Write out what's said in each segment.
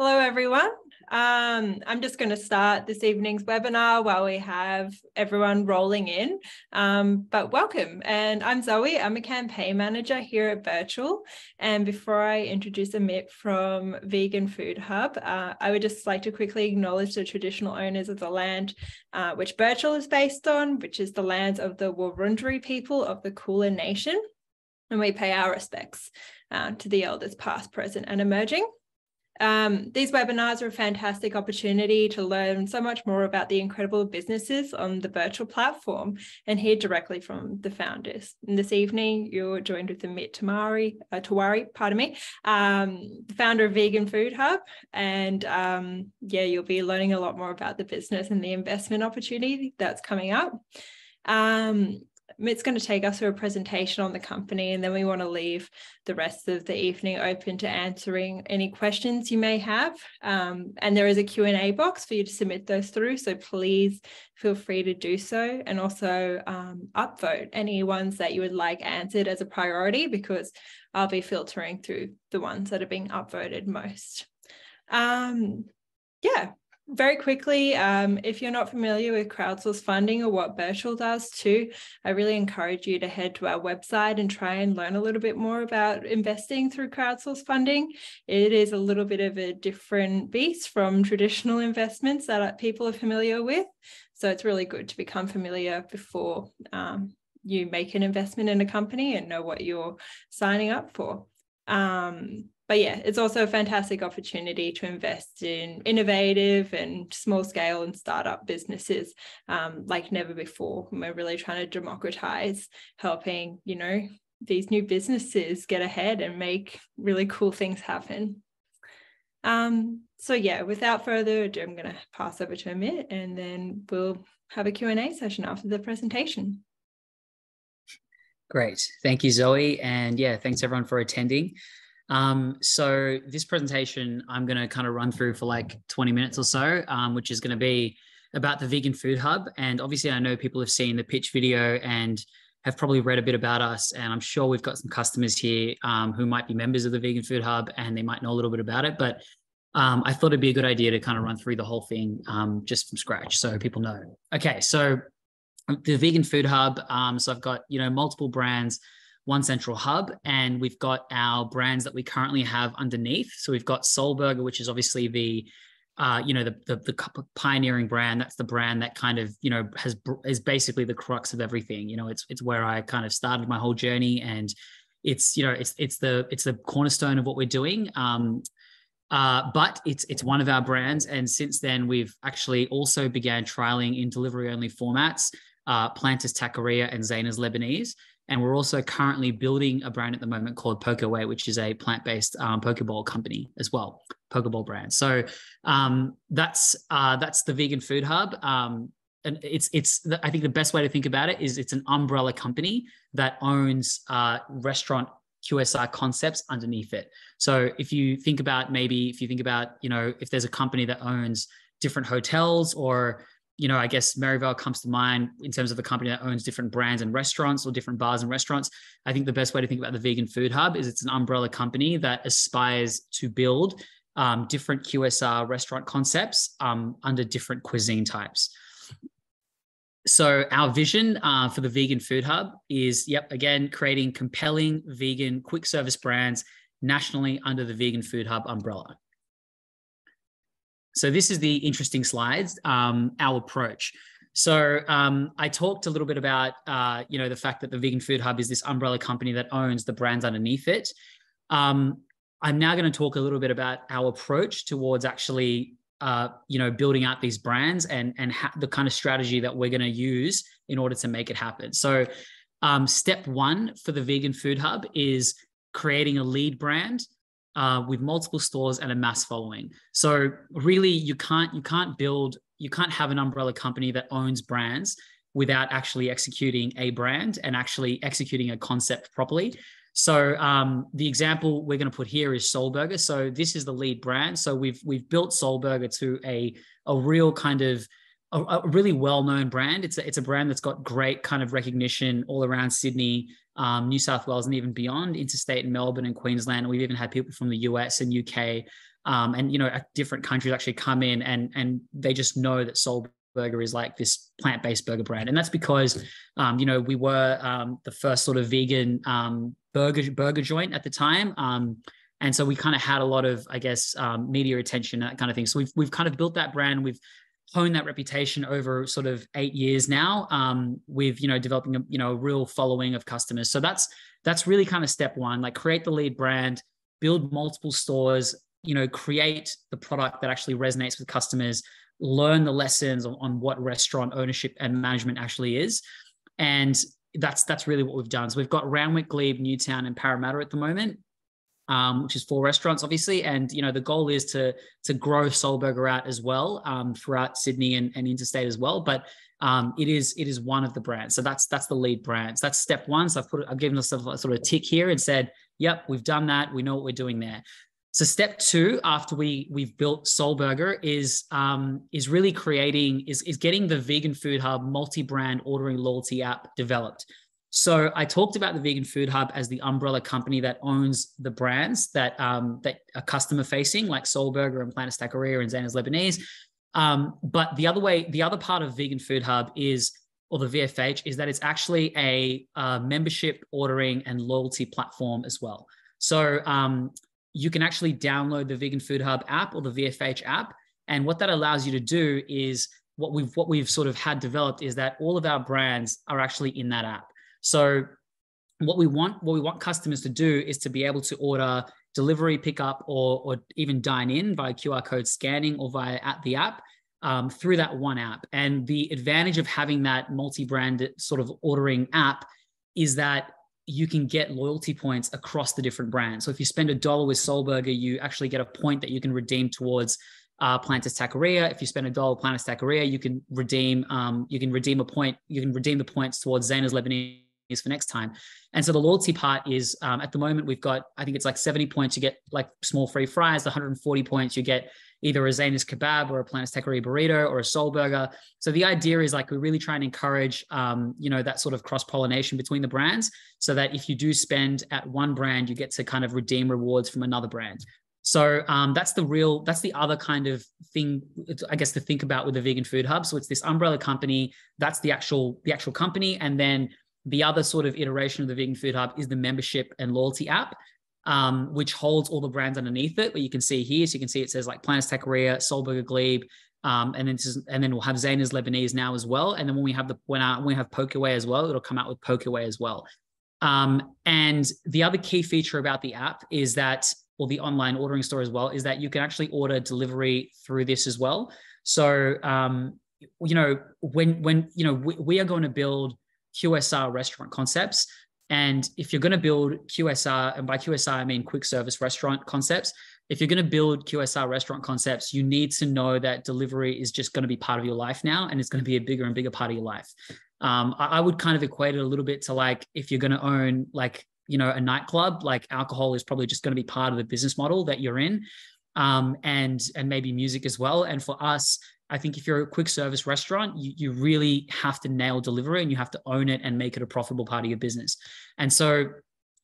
Hello, everyone. Um, I'm just going to start this evening's webinar while we have everyone rolling in. Um, but welcome. And I'm Zoe. I'm a campaign manager here at Birchal. And before I introduce Amit from Vegan Food Hub, uh, I would just like to quickly acknowledge the traditional owners of the land uh, which Birchal is based on, which is the lands of the Wurundjeri people of the Kulin Nation. And we pay our respects uh, to the elders past, present, and emerging. Um, these webinars are a fantastic opportunity to learn so much more about the incredible businesses on the Birchal platform and hear directly from the founders. And this evening, you're joined with Amit Tamari, uh, Tawari, pardon me, um, the founder of Vegan Food Hub. And um, yeah, you'll be learning a lot more about the business and the investment opportunity that's coming up. Um, Mitt's going to take us through a presentation on the company, and then we want to leave the rest of the evening open to answering any questions you may have. Um, and there is a Q&A box for you to submit those through, so please feel free to do so. And also um, upvote any ones that you would like answered as a priority, because I'll be filtering through the ones that are being upvoted most. Um, yeah, very quickly, um, if you're not familiar with crowdsource funding or what Birchal does too, I really encourage you to head to our website and try and learn a little bit more about investing through crowdsource funding. It is a little bit of a different beast from traditional investments that people are familiar with. So it's really good to become familiar before um, you make an investment in a company and know what you're signing up for. Um, but yeah, it's also a fantastic opportunity to invest in innovative and small scale and startup businesses um, like never before. And we're really trying to democratize helping, you know, these new businesses get ahead and make really cool things happen. Um, so yeah, without further ado, I'm going to pass over to Amit and then we'll have a Q&A session after the presentation. Great. Thank you, Zoe. And yeah, thanks everyone for attending. Um, so this presentation I'm going to kind of run through for like 20 minutes or so, um, which is going to be about the Vegan Food Hub. And obviously, I know people have seen the pitch video and have probably read a bit about us. And I'm sure we've got some customers here um, who might be members of the Vegan Food Hub and they might know a little bit about it. But um, I thought it'd be a good idea to kind of run through the whole thing um, just from scratch so people know. Okay, so the Vegan Food Hub. Um, so I've got you know multiple brands one central hub and we've got our brands that we currently have underneath. So we've got soul burger which is obviously the uh, you know the, the, the pioneering brand. That's the brand that kind of you know has is basically the crux of everything. You know it's it's where i kind of started my whole journey and it's you know it's it's the it's the cornerstone of what we're doing. Um, uh, but it's it's one of our brands and since then we've actually also began trialing in delivery only formats uh, Plantas Taqueria and Zayna's Lebanese. And we're also currently building a brand at the moment called Pokeway, which is a plant-based um, poke bowl company as well, poke bowl brand. So um, that's uh, that's the Vegan Food Hub. Um, and it's it's I think the best way to think about it is it's an umbrella company that owns uh, restaurant QSR concepts underneath it. So if you think about maybe if you think about you know if there's a company that owns different hotels or you know, I guess Merivale comes to mind in terms of a company that owns different brands and restaurants or different bars and restaurants. I think the best way to think about the Vegan Food Hub is it's an umbrella company that aspires to build um, different QSR restaurant concepts um, under different cuisine types. So our vision uh, for the Vegan Food Hub is, yep, again, creating compelling vegan quick service brands nationally under the Vegan Food Hub umbrella. So this is the interesting slides, um, our approach. So um, I talked a little bit about, uh, you know, the fact that the Vegan Food Hub is this umbrella company that owns the brands underneath it. Um, I'm now going to talk a little bit about our approach towards actually, uh, you know, building out these brands and and ha- the kind of strategy that we're going to use in order to make it happen. So, um, step one for the Vegan Food Hub is creating a lead brand uh, with multiple stores and a mass following. So really, you can't you can't build you can't have an umbrella company that owns brands without actually executing a brand and actually executing a concept properly. So um, the example we're going to put here is Soul Burger. So this is the lead brand. So we've we've built Soul Burger to a a real kind of a, a really well-known brand. It's a, it's a brand that's got great kind of recognition all around Sydney, um, New South Wales, and even beyond, interstate in Melbourne and Queensland. we've even had people from the US and UK um, and you know different countries actually come in and and they just know that Soul Burger is like this plant-based burger brand, and that's because um, you know we were um, the first sort of vegan um, burger burger joint at the time. Um, and so we kind of had a lot of, I guess, media attention, that kind of thing. So we've we've kind of built that brand. We've honed that reputation over sort of eight years now. Um, with you know developing a you know a real following of customers. So that's that's really kind of step one. Like create the lead brand, build multiple stores. You know, create the product that actually resonates with customers. Learn the lessons on, on what restaurant ownership and management actually is, and that's that's really what we've done. So we've got Randwick, Glebe, Newtown, and Parramatta at the moment um, which is four restaurants, obviously. And you know, the goal is to to grow Soul Burger out as well um, throughout Sydney and, and interstate as well. But um, it is it is one of the brands. So that's that's the lead brands. That's step one. So I've put I've given myself a sort of a tick here and said, yep, we've done that. We know what we're doing there. So step two, after we we've built Soul Burger, is um, is really creating is is getting the Vegan Food Hub multi-brand ordering loyalty app developed. So I talked about the Vegan Food Hub as the umbrella company that owns the brands that um, that are customer facing, like Soul Burger and Planet and Zayna's Lebanese. Um, but the other way, the other part of Vegan Food Hub is, or the VFH, is that it's actually a, a membership ordering and loyalty platform as well. So um, you can actually download the Vegan Food Hub app or the VFH app, and what that allows you to do is what we've what we've sort of had developed is that all of our brands are actually in that app. So what we want what we want customers to do is to be able to order delivery pickup or, or even dine in via qr code scanning or via at the app um, through that one app and the advantage of having that multi-brand sort of ordering app is that you can get loyalty points across the different brands so if you spend a dollar with soul burger you actually get a point that you can redeem towards uh, Plantas Taqueria. If you spend a dollar Plantas Taqueria, you can redeem um, you can redeem a point. You can redeem the points towards Zayna's Lebanese for next time. And so the loyalty part is um, at the moment we've got I think it's like 70 points you get like small free fries, 140 points you get either a Zayna's kebab or a Plantas Taqueria burrito or a soul burger. So the idea is like we really try and encourage um, you know that sort of cross pollination between the brands, so that if you do spend at one brand, you get to kind of redeem rewards from another brand. So um, that's the real, that's the other kind of thing, I guess, to think about with the Vegan Food Hub. So it's this umbrella company. That's the actual, the actual company, and then the other sort of iteration of the Vegan Food Hub is the membership and loyalty app, um, which holds all the brands underneath it. But you can see here, so you can see it says like Plantas Taqueria, Soulburger Glebe, um, and then and then we'll have Zayna's Lebanese now as well. And then when we have the when, our, when we have Pokeway as well, it'll come out with Pokeway as well. Um, and the other key feature about the app is that, or the online ordering store as well, is that you can actually order delivery through this as well. So um, you know when when you know we, we are going to build QSR restaurant concepts. And if you're going to build QSR, and by QSR, I mean quick service restaurant concepts, if you're going to build QSR restaurant concepts, you need to know that delivery is just going to be part of your life now, and it's going to be a bigger and bigger part of your life. Um, I, I would kind of equate it a little bit to like if you're going to own like you know a nightclub, like alcohol is probably just going to be part of the business model that you're in, um, and and maybe music as well. And for us, I think if you're a quick service restaurant, you, you really have to nail delivery and you have to own it and make it a profitable part of your business. And so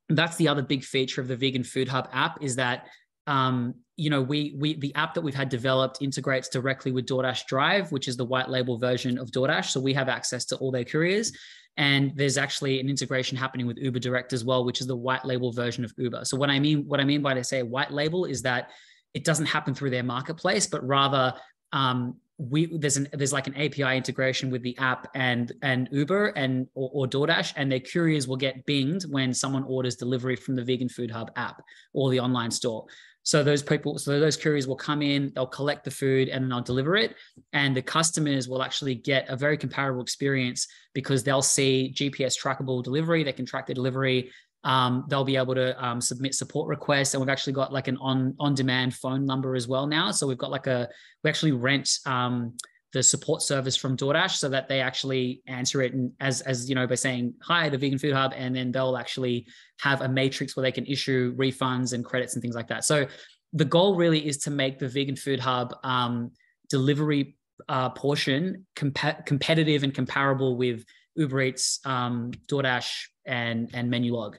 that's the other big feature of the Vegan Food Hub app is that um, you know, we we the app that we've had developed integrates directly with DoorDash Drive, which is the white label version of DoorDash. So we have access to all their couriers. And there's actually an integration happening with Uber Direct as well, which is the white label version of Uber. So what I mean, what I mean by to say white label is that it doesn't happen through their marketplace, but rather um, we there's an there's like an API integration with the app and and Uber and or, or, DoorDash, and their couriers will get binged when someone orders delivery from the Vegan Food Hub app or the online store. So those people, so those couriers will come in, they'll collect the food, and then they'll deliver it. And the customers will actually get a very comparable experience because they'll see GPS trackable delivery. They can track the delivery um, they'll be able to um, submit support requests. And we've actually got like an on on demand phone number as well now. So we've got like a we actually rent um, the support service from DoorDash so that they actually answer it and as as you know by saying hi the vegan food hub and then they'll actually have a matrix where they can issue refunds and credits and things like that. So the goal really is to make the vegan food hub um, delivery uh, portion comp- competitive and comparable with Uber Eats, um, DoorDash, and and Menulog.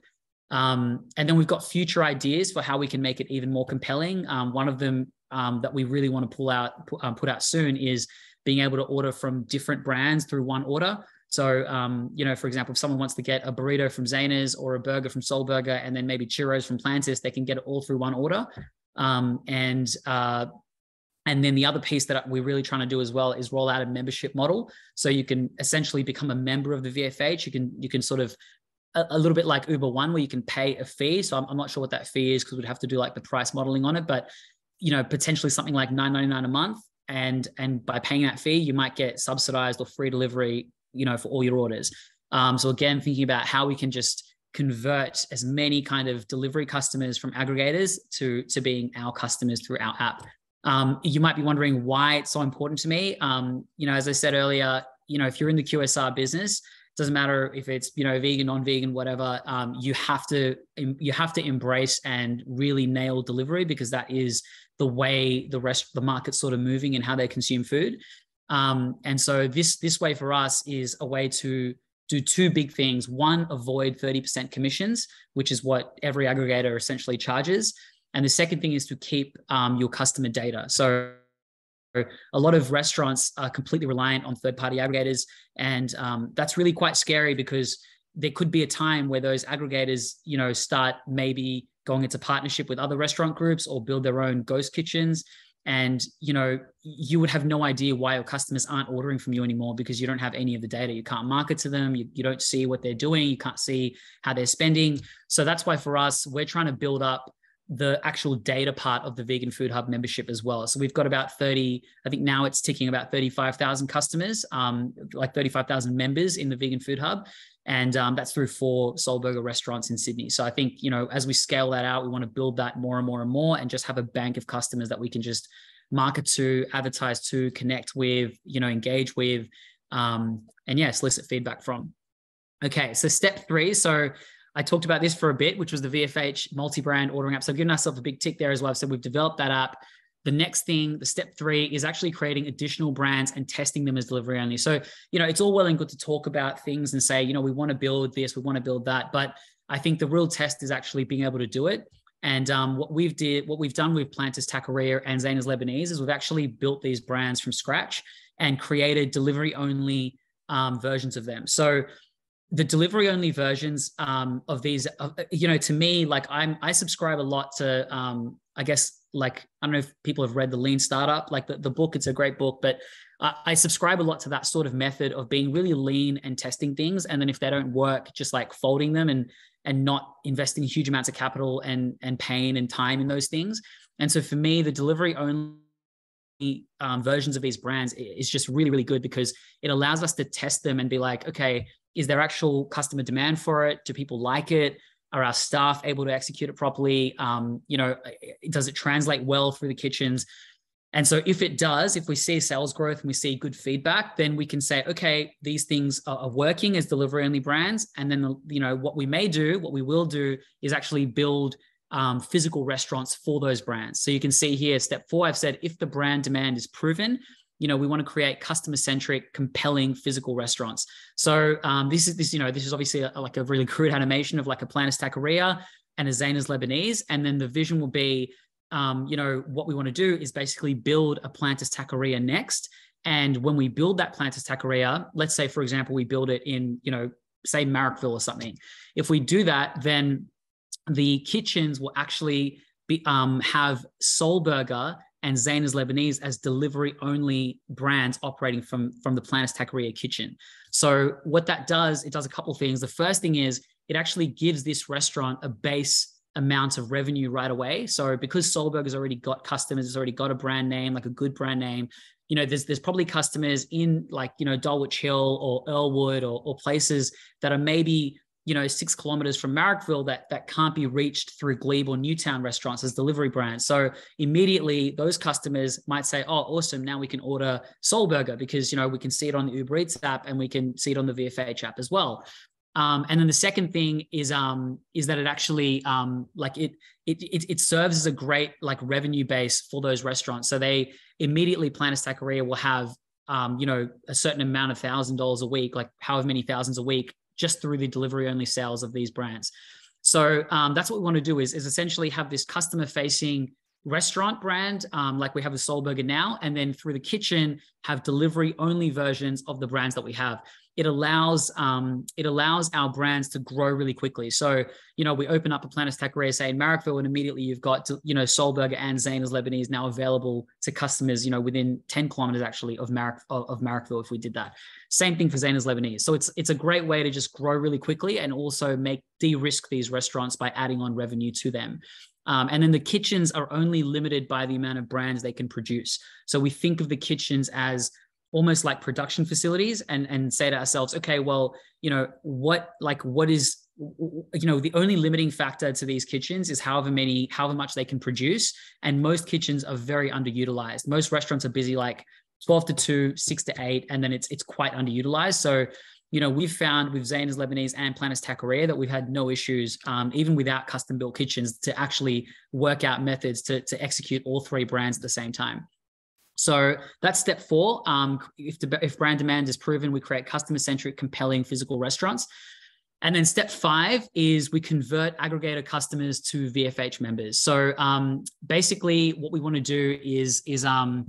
Um, and then we've got future ideas for how we can make it even more compelling. Um, one of them um, that we really want to pull out, put, um, put out soon is being able to order from different brands through one order. So, um, you know, for example, if someone wants to get a burrito from Zayna's or a burger from Soul Burger and then maybe churros from Plantas, they can get it all through one order. Um, and uh, and then the other piece that we're really trying to do as well is roll out a membership model. So you can essentially become a member of the VFH. You can you can sort of a, little bit like Uber One, where you can pay a fee. So I'm, I'm not sure what that fee is because we'd have to do like the price modeling on it. But you know, potentially something like nine ninety nine a month, and and by paying that fee, you might get subsidized or free delivery. You know, for all your orders. Um, so again, thinking about how we can just convert as many kind of delivery customers from aggregators to to being our customers through our app um, you might be wondering why it's so important to me. Um, you know, as I said earlier, you know, if you're in the QSR business, doesn't matter if it's you know vegan, non-vegan, whatever. Um, you have to you have to embrace and really nail delivery because that is the way the rest the market's sort of moving and how they consume food. Um, and so this this way for us is a way to do two big things. One, avoid 30% commissions, which is what every aggregator essentially charges. And the second thing is to keep um, your customer data. So a lot of restaurants are completely reliant on third-party aggregators, and um, that's really quite scary because there could be a time where those aggregators, you know, start maybe going into partnership with other restaurant groups or build their own ghost kitchens. And you know you would have no idea why your customers aren't ordering from you anymore because you don't have any of the data. You can't market to them. You, you don't see what they're doing. You can't see how they're spending. So that's why for us we're trying to build up the actual data part of the Vegan Food Hub membership as well. So we've got about 30, I think now it's ticking about 35,000 customers, um, like 35,000 members in the Vegan Food Hub. And um, that's through four Soul Burger restaurants in Sydney. So I think, you know, as we scale that out, we want to build that more and more and more and just have a bank of customers that we can just market to, advertise to, connect with, you know, engage with, um, and yeah, solicit feedback from. Okay, so step three. So I talked about this for a bit, which was the VFH multi-brand ordering app. So I've given ourselves a big tick there as well. So we've developed that app. The next thing, the step three, is actually creating additional brands and testing them as delivery only. So, you know, it's all well and good to talk about things and say, you know, we want to build this, we want to build that. But I think the real test is actually being able to do it. And um, what we've did, what we've done with Plantas Taqueria and Zayna's Lebanese is we've actually built these brands from scratch and created delivery only um, versions of them. So the delivery only versions um, of these, uh, you know, to me, like I'm, I subscribe a lot to, um, I guess, like, I don't know if people have read the Lean Startup, like the, the book, it's a great book, but I, I subscribe a lot to that sort of method of being really lean and testing things. And then if they don't work, just like folding them and, and not investing huge amounts of capital and, and pain and time in those things. And so for me, the delivery only um, versions of these brands is just really, really good because it allows us to test them and be like, okay, is there actual customer demand for it? Do people like it? Are our staff able to execute it properly? Um, you know, does it translate well through the kitchens? And so, if it does, if we see sales growth and we see good feedback, then we can say, okay, these things are, working as delivery only brands. And then, you know, what we may do, what we will do, is actually build um, physical restaurants for those brands. So you can see here, step four, I've said if the brand demand is proven, you know we want to create customer centric compelling physical restaurants. So um, this is this you know this is obviously a, like a really crude animation of like a Plantas Taqueria and a Zayna's Lebanese. And then the vision will be um, you know what we want to do is basically build a Plantas Taqueria next. And when we build that Plantas Taqueria let's say for example we build it in you know say Marrickville or something. If we do that then the kitchens will actually be, um, have Soul Burger and Zayna's Lebanese as delivery only brands operating from, from the Plantas Taqueria kitchen. So what that does, it does a couple things. The first thing is it actually gives this restaurant a base amount of revenue right away. So because Soul Burger has already got customers, it's already got a brand name, like a good brand name, you know, there's there's probably customers in like, you know, Dulwich Hill or Earlwood or, or places that are maybe you know, six kilometers from Marrickville that that can't be reached through Glebe or Newtown restaurants as delivery brands. So immediately those customers might say, "Oh, awesome! Now we can order Soul Burger because you know we can see it on the Uber Eats app and we can see it on the VFH app as well." Um, and then the second thing is um, is that it actually um, like it, it it it serves as a great like revenue base for those restaurants. So they immediately Plantas Taqueria will have um, you know a certain amount of thousand dollars a week, like however many thousands a week just through the delivery only sales of these brands. So um, that's what we want to do is, is essentially have this customer facing restaurant brand, um, like we have the Soul Burger now, and then through the kitchen have delivery only versions of the brands that we have. It allows um, it allows our brands to grow really quickly. So you know we open up a Plantas Taqueria say in Marrickville, and immediately you've got to, you know Soul Burger and Zayna's Lebanese now available to customers. You know within ten kilometers actually of Marrick of, Marrickville if we did that. Same thing for Zayna's Lebanese. So it's it's a great way to just grow really quickly and also make de-risk these restaurants by adding on revenue to them. Um, and then the kitchens are only limited by the amount of brands they can produce. So we think of the kitchens as almost like production facilities and and say to ourselves, okay, well, you know, what like what is you know the only limiting factor to these kitchens is however many however much they can produce. And most kitchens are very underutilized. Most restaurants are busy like 12 to 2 6 to 8 and then it's it's quite underutilized. So you know, we've found with Zayna's Lebanese and Plantas Taqueria that we've had no issues, um, even without custom built kitchens, to actually work out methods to, to execute all three brands at the same time. So that's step four. Um, if, if brand demand is proven, we create customer centric, compelling physical restaurants. And then step five is we convert aggregator customers to VFH members. So um, basically, what we want to do is is um,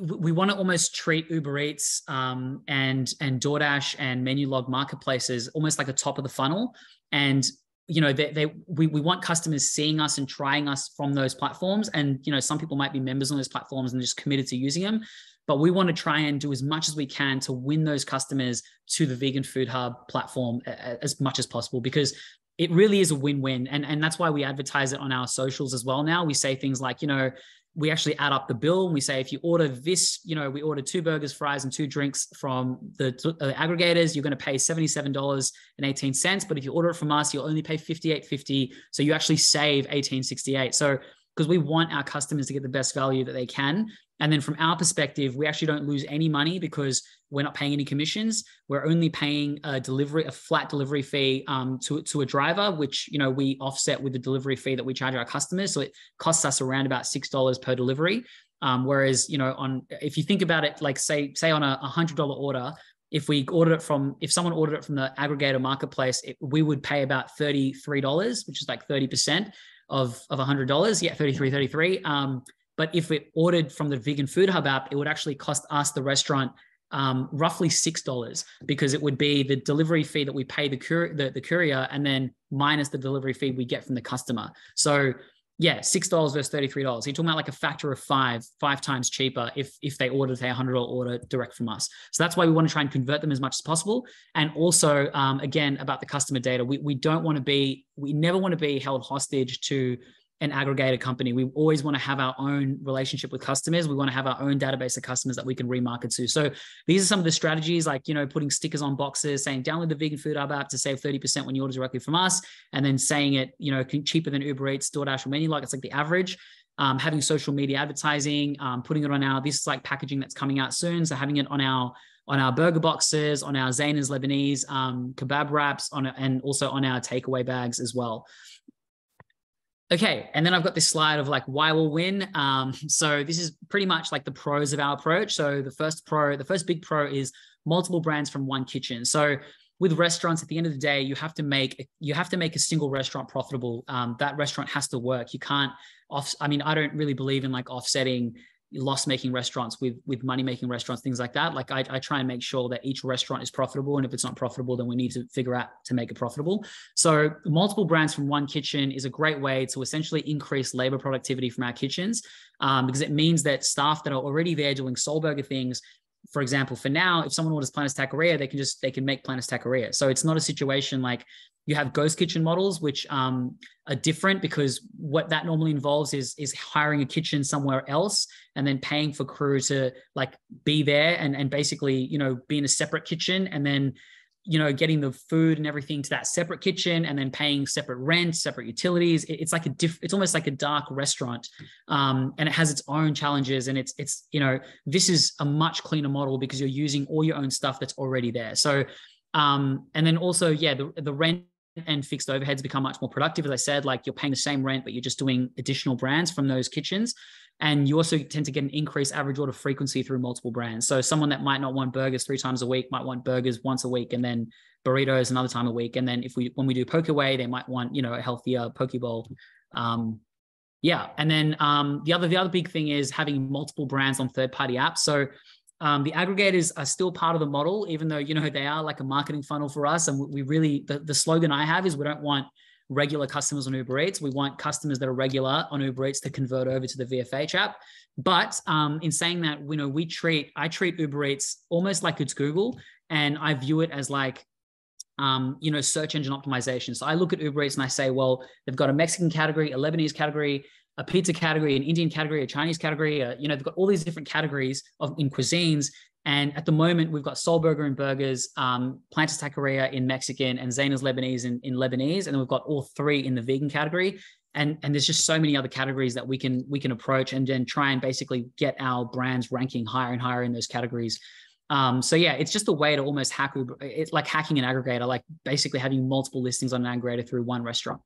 we want to almost treat Uber Eats um, and and DoorDash and Menulog marketplaces almost like a top of the funnel, and you know they, they we, we want customers seeing us and trying us from those platforms, and you know some people might be members on those platforms and just committed to using them, but we want to try and do as much as we can to win those customers to the Vegan Food Hub platform as much as possible because it really is a win-win. And and that's why we advertise it on our socials as well now. We say things like you know we actually add up the bill and we say if you order this you know we order two burgers fries and two drinks from the uh, aggregators you're going to pay $77.18 but if you order it from us you'll only pay 58.50 so you actually save 18.68 so because we want our customers to get the best value that they can and then from our perspective, we actually don't lose any money because we're not paying any commissions. We're only paying a delivery, a flat delivery fee um, to, to a driver, which you know we offset with the delivery fee that we charge our customers. So it costs us around about six dollars per delivery. Um, whereas you know on if you think about it, like say say on a hundred dollar order, if we ordered it from if someone ordered it from the aggregator marketplace, it, we would pay about thirty three dollars, which is like thirty percent of of hundred dollars. Yeah, thirty three thirty three. Um, but if it ordered from the Vegan Food Hub app, it would actually cost us, the restaurant, um, roughly six dollars because it would be the delivery fee that we pay the, cur- the the courier and then minus the delivery fee we get from the customer. So yeah, six dollars versus thirty three dollars. You're talking about like a factor of five, five times cheaper if if they ordered a hundred dollar order direct from us. So that's why we want to try and convert them as much as possible. And also, um, again, about the customer data, we we don't want to be, we never want to be held hostage to an aggregator company. We always want to have our own relationship with customers. We want to have our own database of customers that we can remarket to. So these are some of the strategies like, you know, putting stickers on boxes, saying download the Vegan Food Hub app to save 30% when you order directly from us. And then saying it, you know, cheaper than Uber Eats, DoorDash or Menulog It's like the average. Um, having social media advertising, um, putting it on our, this is like packaging that's coming out soon. So having it on our, on our burger boxes, on our Zayna's Lebanese um, kebab wraps, on and also on our takeaway bags as well. Okay, and then I've got this slide of like why we'll win. Um, so this is pretty much like the pros of our approach. So the first pro, the first big pro is multiple brands from one kitchen. So with restaurants, at the end of the day, you have to make you have to make a single restaurant profitable. Um, that restaurant has to work. You can't off. I mean, I don't really believe in like offsetting loss making restaurants with with money making restaurants things like that. Like I, I try and make sure that each restaurant is profitable and if it's not profitable then we need to figure out to make it profitable. So multiple brands from one kitchen is a great way to essentially increase labor productivity from our kitchens um, because it means that staff that are already there doing soul burger things for example, for now, if someone orders Plantas Taqueria, they can just they can make Plantas Taqueria. So it's not a situation like you have ghost kitchen models, which um, are different because what that normally involves is is hiring a kitchen somewhere else and then paying for crew to like be there and and basically you know be in a separate kitchen and then you know, getting the food and everything to that separate kitchen and then paying separate rent, separate utilities. It's like a diff, it's almost like a dark restaurant. Um, and it has its own challenges. And it's, it's, you know, this is a much cleaner model because you're using all your own stuff that's already there. So, um, and then also, yeah, the, the rent and fixed overheads become much more productive. As I said, like you're paying the same rent, but you're just doing additional brands from those kitchens. And you also tend to get an increased average order frequency through multiple brands. So someone that might not want burgers three times a week might want burgers once a week and then burritos another time a week. And then if we when we do Pokeway, they might want, you know, a healthier poke bowl. Um, yeah, and then um, the other the other big thing is having multiple brands on third party apps. So um, the aggregators are still part of the model, even though you know they are like a marketing funnel for us. And we really the, the slogan I have is we don't want regular customers on Uber Eats. We want customers that are regular on Uber Eats to convert over to the VFH app. But um, in saying that, you know, we treat I treat Uber Eats almost like it's Google, and I view it as like um, you know, search engine optimization. So I look at Uber Eats and I say, well, they've got a Mexican category, a Lebanese category, a pizza category, an Indian category, a Chinese category. A, you know, they've got all these different categories of in cuisines, and at the moment, we've got Soul Burger in burgers, um, Plantas Taqueria in Mexican, and Zayna's Lebanese in, in Lebanese. And then we've got all three in the vegan category. And, and there's just so many other categories that we can we can approach and then try and basically get our brands ranking higher and higher in those categories. Um, so yeah, it's just a way to almost hack. It's like hacking an aggregator, like basically having multiple listings on an aggregator through one restaurant.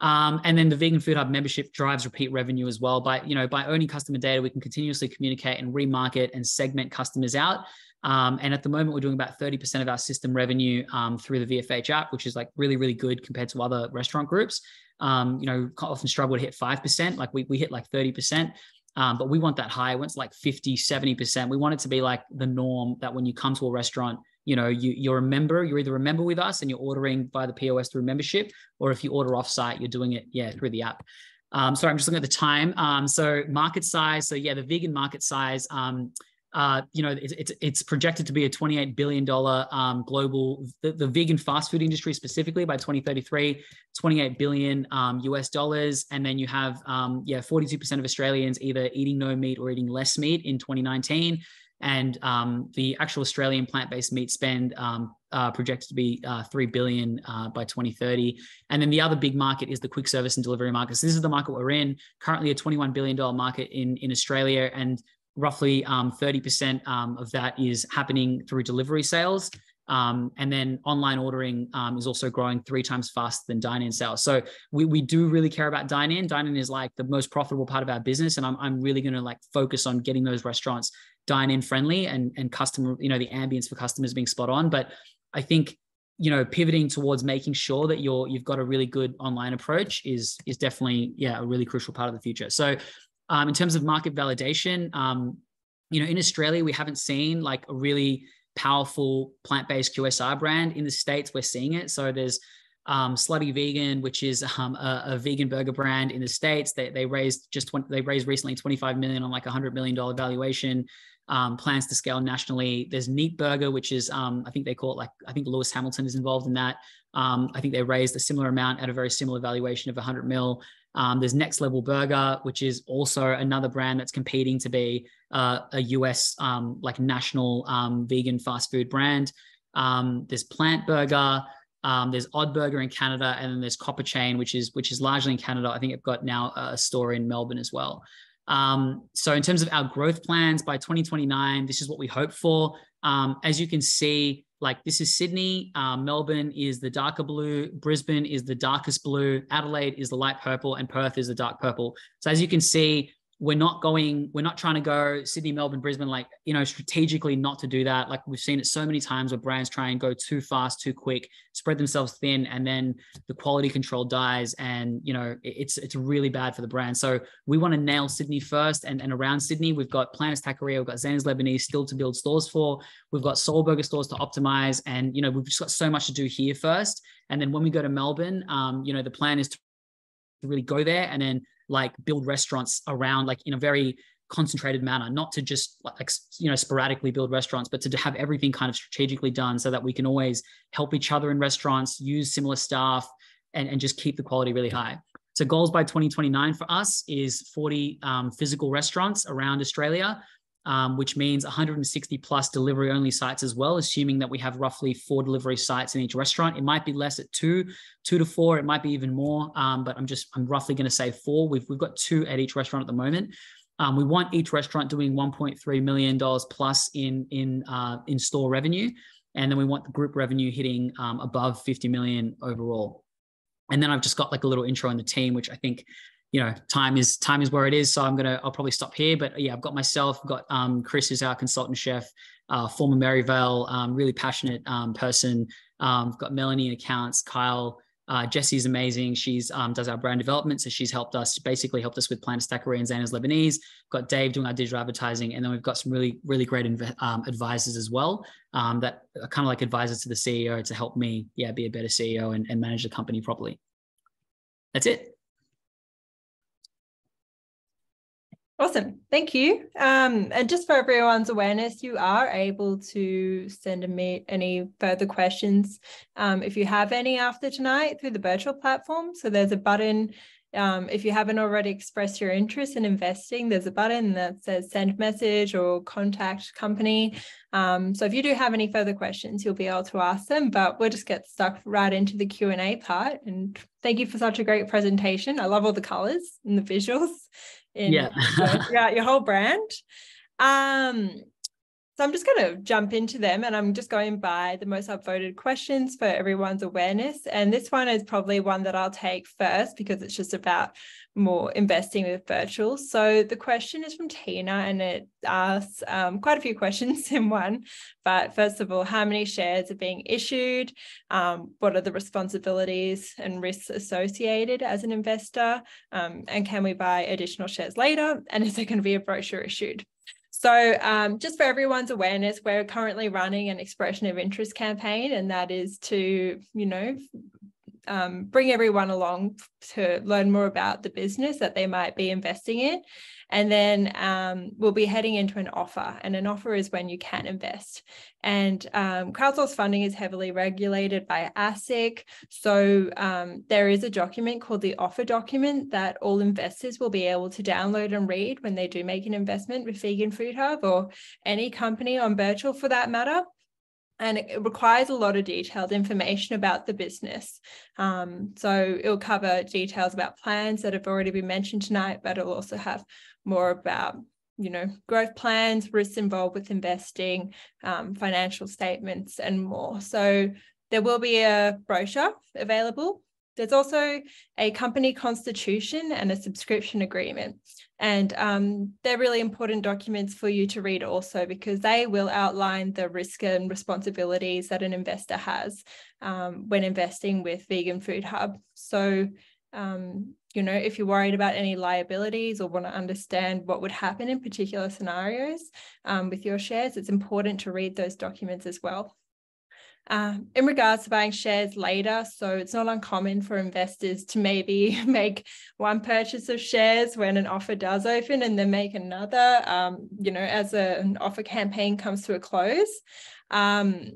Um, and then the Vegan Food Hub membership drives repeat revenue as well. By you know, by owning customer data, we can continuously communicate and remarket and segment customers out. Um, and at the moment, we're doing about 30% of our system revenue um, through the VFH app, which is like really, really good compared to other restaurant groups. Um, you know, often struggle to hit 5%. Like we, we hit like 30%. Um, but we want that high. Once like 50, 70%. We want it to be like the norm that when you come to a restaurant, you know you, you're a member you're either a member with us and you're ordering via the pos through membership or if you order offsite you're doing it yeah through the app. Um, sorry i'm just looking at the time. Um, so market size so yeah the vegan market size um, uh, you know, it's, it's, it's projected to be a $28 billion um, global, the, the, vegan fast food industry specifically by 2033, 28 billion um, US dollars. And then you have, um, yeah, 42% of Australians either eating no meat or eating less meat in 2019 and um, the actual Australian plant-based meat spend um, uh, projected to be uh, three billion uh, by 2030. And then the other big market is the quick service and delivery market. So this is the market we're in. Currently, a 21 billion dollar market in in Australia, and roughly um, 30% um, of that is happening through delivery sales. Um, and then online ordering um, is also growing three times faster than dine-in sales. So we, we do really care about dine-in. Dine-in is like the most profitable part of our business, and I'm, I'm really going to like focus on getting those restaurants dine-in friendly and and customer, you know, the ambience for customers being spot on. But I think you know pivoting towards making sure that you're you've got a really good online approach is is definitely yeah a really crucial part of the future. So um, in terms of market validation, um, you know, in Australia we haven't seen like a really powerful plant-based QSR brand. In the states, we're seeing it. So there's um, Slutty Vegan, which is um, a, a, vegan burger brand in the states. They, they raised just 20, they raised recently 25 million on like a hundred million dollar valuation um, plans to scale nationally. There's Neat Burger, which is um, I think they call it like I think Lewis Hamilton is involved in that. Um, I think they raised a similar amount at a very similar valuation of 100 mil. Um, there's Next Level Burger, which is also another brand that's competing to be uh, a US um, like national um, vegan fast food brand. there's Plant Burger. there's Odd Burger in Canada, and then there's Copper Branch, which is which is largely in Canada. I think it's got now a store in Melbourne as well. Um, so in terms of our growth plans by 2029, this is what we hope for. Um, as you can see, like this is Sydney, uh, Melbourne is the darker blue, Brisbane is the darkest blue, Adelaide is the light purple, and Perth is the dark purple. So as you can see, we're not going we're not trying to go sydney melbourne brisbane like you know strategically not to do that. Like we've seen it so many times where brands try and go too fast too quick spread themselves thin and then the quality control dies and you know it's it's really bad for the brand. So we want to nail sydney first and, and around sydney. We've got Plantas Taqueria we've got Zayna's Lebanese still to build stores for. We've got soul burger stores to optimize and you know we've just got so much to do here first. And then when we go to melbourne um, you know the plan is to really go there and then like build restaurants around like in a very concentrated manner not to just like you know sporadically build restaurants but to have everything kind of strategically done so that we can always help each other in restaurants use similar staff and, and just keep the quality really high. So goals by 2029 for us is 40 um, physical restaurants around australia um, which means 160 plus delivery only sites as well, assuming that we have roughly four delivery sites in each restaurant. It might be less at two, two to four. It might be even more, um, but I'm just, I'm roughly going to say four. We've, we've got two at each restaurant at the moment. Um, we want each restaurant doing 1.3 million dollars plus in in uh, in store revenue, and then we want the group revenue hitting um, above 50 million overall. And then I've just got like a little intro on the team, which I think you know, time is time is where it is. So I'm gonna I'll probably stop here. But yeah, I've got myself, got um, Chris is our consultant chef, uh, former Merivale, um, really passionate um, person. Um, got Melanie in accounts, Kyle Uh, Jesse's amazing. She's um, does our brand development, so she's helped us basically helped us with Plantas Taqueria and Zayna's Lebanese. Got Dave doing our digital advertising, and then we've got some really really great um, advisors as well um, that are kind of like advisors to the CEO to help me, yeah, be a better CEO and, and manage the company properly. That's it. Awesome. Thank you. Um, and just for everyone's awareness, you are able to send me any further questions um, if you have any after tonight through the Birchal platform. So there's a button. Um, if you haven't already expressed your interest in investing, there's a button that says send message or contact company. Um, so if you do have any further questions, you'll be able to ask them, but we'll just get stuck right into the Q&A part. And thank you for such a great presentation. I love all the colors and the visuals in yeah. throughout your whole brand. Um, so I'm just going to jump into them and I'm just going by the most upvoted questions for everyone's awareness. And this one is probably one that I'll take first because it's just about more investing with Birchal. So the question is from Tina and it asks um, quite a few questions in one. But first of all, how many shares are being issued? Um, what are the responsibilities and risks associated as an investor? Um, and can we buy additional shares later? And is there going to be a brochure issued? So, um, just for everyone's awareness, we're currently running an expression of interest campaign, and that is to, you know, um, bring everyone along to learn more about the business that they might be investing in. And then um, we'll be heading into an offer. And an offer is when you can invest. And um, crowdsource funding is heavily regulated by ASIC. So um, there is a document called the offer document that all investors will be able to download and read when they do make an investment with Vegan Food Hub or any company on Birchal for that matter and it requires a lot of detailed information about the business. Um, so it'll cover details about plans that have already been mentioned tonight, but it'll also have more about you know growth plans, risks involved with investing, um, financial statements, and more. So there will be a brochure available. There's also a company constitution and a subscription agreement. And um, they're really important documents for you to read also because they will outline the risk and responsibilities that an investor has um, when investing with Vegan Food Hub. So, um, you know, if you're worried about any liabilities or want to understand what would happen in particular scenarios um, with your shares, it's important to read those documents as well. Uh, in regards to buying shares later, so it's not uncommon for investors to maybe make one purchase of shares when an offer does open and then make another, um, you know, as a, an offer campaign comes to a close. Um,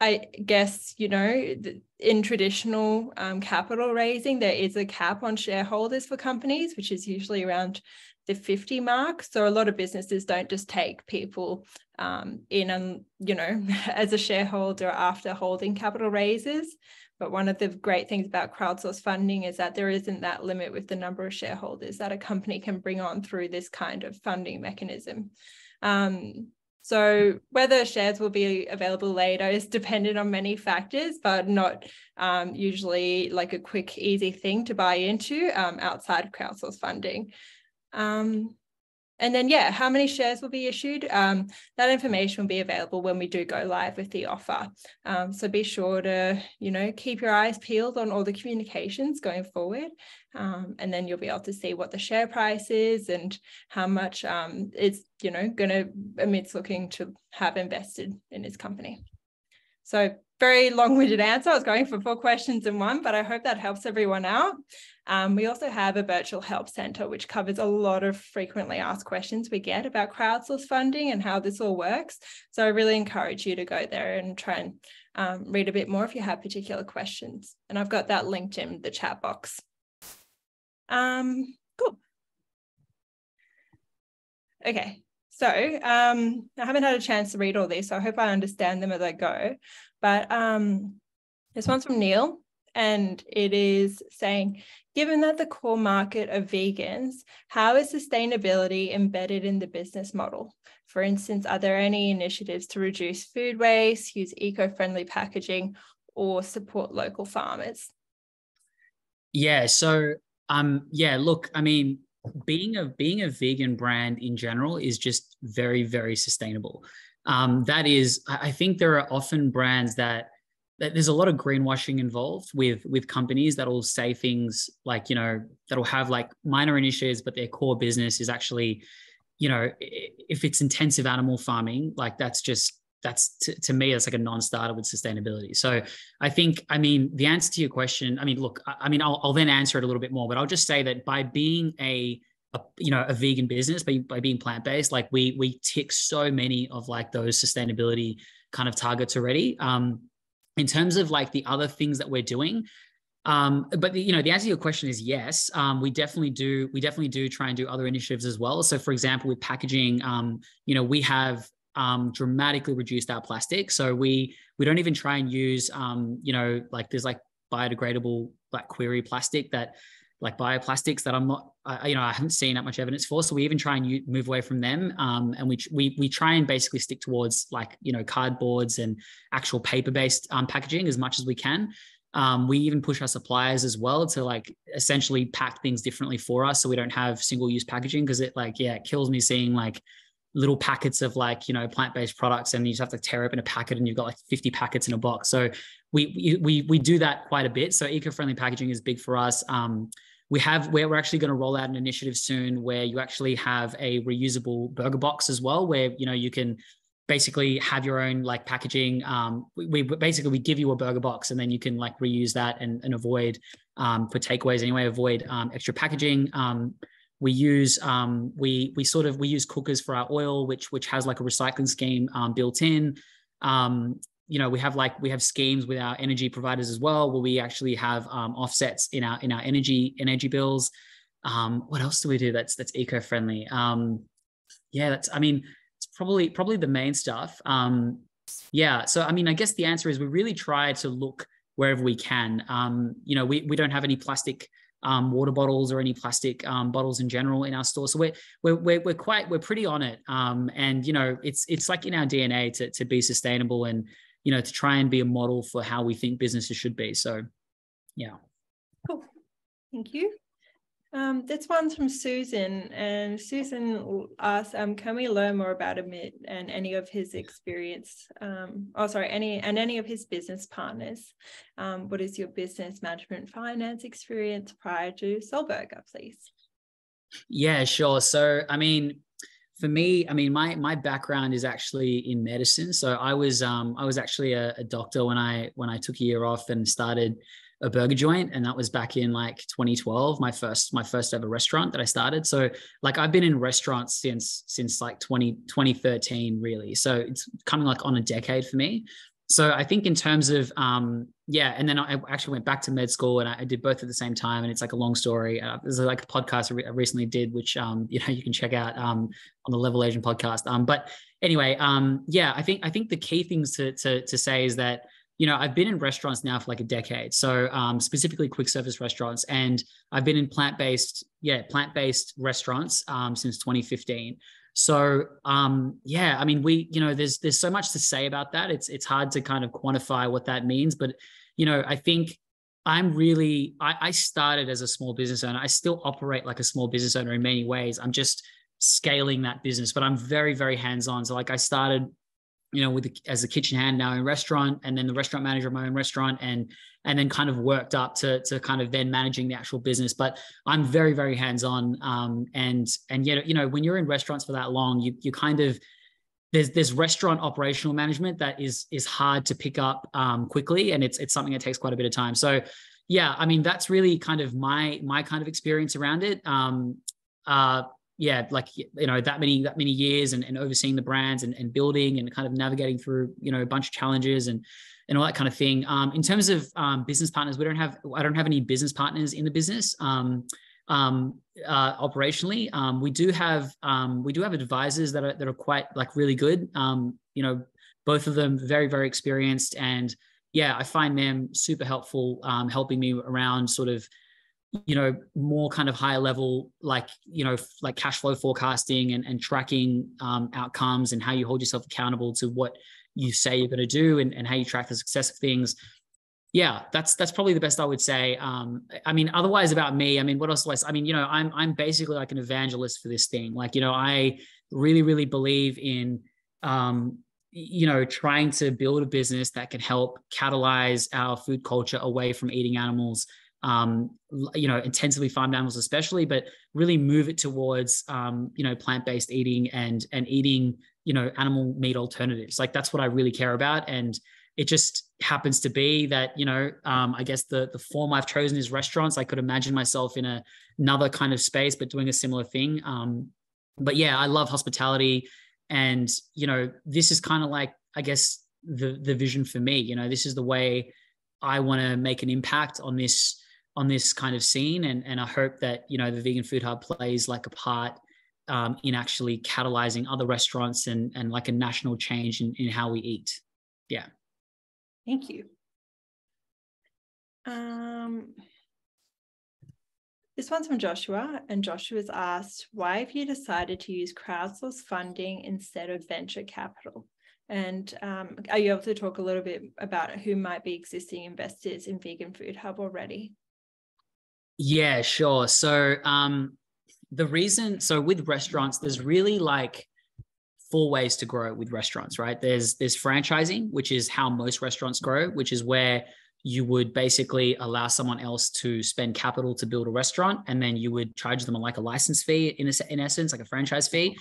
I guess, you know, in traditional um, capital raising, there is a cap on shareholders for companies, which is usually around the 50 mark. So a lot of businesses don't just take people um, in and you know as a shareholder after holding capital raises. But one of the great things about crowdsource funding is that there isn't that limit with the number of shareholders that a company can bring on through this kind of funding mechanism. Um, so whether shares will be available later is dependent on many factors, but not um, usually like a quick, easy thing to buy into um, outside of crowdsource funding. Um, and then, yeah, how many shares will be issued? Um, that information will be available when we do go live with the offer. Um, so be sure to, you know, keep your eyes peeled on all the communications going forward. Um, and then you'll be able to see what the share price is and how much um, it's, you know, going to, Amit's looking to have invested in his company. So very long-winded answer. I was going for four questions in one, but I hope that helps everyone out. Um, we also have a Birchal help center, which covers a lot of frequently asked questions we get about crowdsource funding and how this all works. So I really encourage you to go there and try and um, read a bit more if you have particular questions. And I've got that linked in the chat box. Um, cool. Okay, so um, I haven't had a chance to read all these, so I hope I understand them as I go. But um, this one's from Neil, and it is saying, given that the core market are vegans, how is sustainability embedded in the business model? For instance, are there any initiatives to reduce food waste, use eco-friendly packaging, or support local farmers? Yeah, so um, yeah, look, I mean, being a being a vegan brand in general is just very, very sustainable. Um, that is, I think there are often brands that there's a lot of greenwashing involved with with companies that'll say things like you know that'll have like minor initiatives but their core business is actually you know if it's intensive animal farming like that's just that's to, to me that's like a non-starter with sustainability. So i think i mean the answer to your question i mean look i, I mean I'll, I'll, then answer it a little bit more but i'll just say that by being a, a you know a vegan business by, by being plant-based like we we tick so many of like those sustainability kind of targets already. Um in terms of like the other things that we're doing um, but the, you know the answer to your question is yes um, we definitely do we definitely do try and do other initiatives as well so for example with packaging um, you know we have um, dramatically reduced our plastic. So we we don't even try and use um, you know like there's like biodegradable like query plastic that like bioplastics that I'm not I, you know I haven't seen that much evidence for. So we even try and move away from them, um, and we we we try and basically stick towards like you know cardboards and actual paper based um, packaging as much as we can. Um, we even push our suppliers as well to like essentially pack things differently for us, so we don't have single use packaging because it like yeah it kills me seeing like little packets of like you know plant-based products and you just have to tear open a packet and you've got like 50 packets in a box so we we we do that quite a bit so eco-friendly packaging is big for us um, we have where we're actually going to roll out an initiative soon where you actually have a reusable burger box as well where you know you can basically have your own like packaging um, we, we, basically we give you a burger box and then you can like reuse that and, and avoid um, for takeaways anyway avoid um, extra packaging um, we use um, we we sort of we use cookers for our oil, which which has like a recycling scheme um, built in. Um, you know, we have like we have schemes with our energy providers as well, where we actually have um, offsets in our in our energy energy bills. Um, what else do we do that's that's eco friendly? Um, yeah, that's I mean it's probably probably the main stuff. yeah, so I mean I guess the answer is we really try to look wherever we can. you know, we we don't have any plastic um, water bottles or any plastic um, bottles in general in our store. So we're we're we're, we're quite we're pretty on it. Um, and you know, it's it's like in our DNA to to be sustainable and you know to try and be a model for how we think businesses should be. So, yeah. Cool. Thank you. Um, this one's from Susan, and Susan asks, um, "Can we learn more about Amit and any of his experience? Um, oh, sorry, any and any of his business partners? Um, what is your business management finance experience prior to Soul Burger, please?" Yeah, sure. So, I mean, for me, I mean, my my background is actually in medicine. So I was um, I was actually a, a doctor when I when I took a year off and started a burger joint. And that was back in like 2012 my first my first ever restaurant that i started. So like i've been in restaurants since since like 20 2013 really. So it's coming like on a decade for me. So i think in terms of um yeah and then i actually went back to med school and i, did both at the same time and it's like a long story uh, there's like a podcast i recently did which um you know you can check out um on the level asian podcast um but anyway um yeah i think i think the key things to to, to say is that you know, I've been in restaurants now for like a decade. So um, specifically quick service restaurants, and I've been in plant based, yeah, plant based restaurants um, since 2015. So um, yeah, I mean, we, you know, there's there's so much to say about that. It's it's hard to kind of quantify what that means, but you know, I think I'm really I, I started as a small business owner. I still operate like a small business owner in many ways. I'm just scaling that business, but I'm very very hands on. So like I started you know, with the, as a kitchen hand now in restaurant, and then the restaurant manager of my own restaurant, and and then kind of worked up to to kind of then managing the actual business. But I'm very very hands on, um, and and yet you know when you're in restaurants for that long, you you kind of there's there's restaurant operational management that is is hard to pick up um, quickly, and it's it's something that takes quite a bit of time. So yeah, I mean that's really kind of my my kind of experience around it. Um, uh, yeah, like you know that many that many years and, and overseeing the brands and, and building and kind of navigating through you know a bunch of challenges and and all that kind of thing. Um, in terms of um, business partners, we don't have I don't have any business partners in the business. Um, um, uh, operationally, um, we do have um, we do have advisors that are that are quite like really good. Um, you know, both of them very very experienced, and yeah, I find them super helpful, um, helping me around sort of you know more kind of higher level like you know like cash flow forecasting and, and tracking um, outcomes and how you hold yourself accountable to what you say you're going to do and, and how you track the success of things. Yeah that's that's probably the best i would say. Um, i mean otherwise about me i mean what else was i mean you know i'm i'm basically like an evangelist for this thing. Like you know i really really believe in um, you know, trying to build a business that can help catalyze our food culture away from eating animals, um, you know, intensively farmed animals, especially, but really move it towards, um, you know, plant-based eating and and eating, you know, animal meat alternatives. Like that's what I really care about, and it just happens to be that you know, um, I guess the the form I've chosen is restaurants. I could imagine myself in a, another kind of space, but doing a similar thing. Um, but yeah, I love hospitality and you know this is kind of like i guess the the vision for me you know this is the way i want to make an impact on this on this kind of scene and and i hope that you know the vegan food hub plays like a part um, in actually catalyzing other restaurants and and like a national change in, in how we eat yeah thank you um this one's from Joshua, and Joshua's asked, why have you decided to use crowdsource funding instead of venture capital? And um, are you able to talk a little bit about who might be existing investors in Vegan Food Hub already? Yeah, sure. So um, the reason, so with restaurants, there's really like four ways to grow with restaurants, right? There's there's franchising, which is how most restaurants grow, which is where you would basically allow someone else to spend capital to build a restaurant and then you would charge them like a license fee in, a, in essence like a franchise fee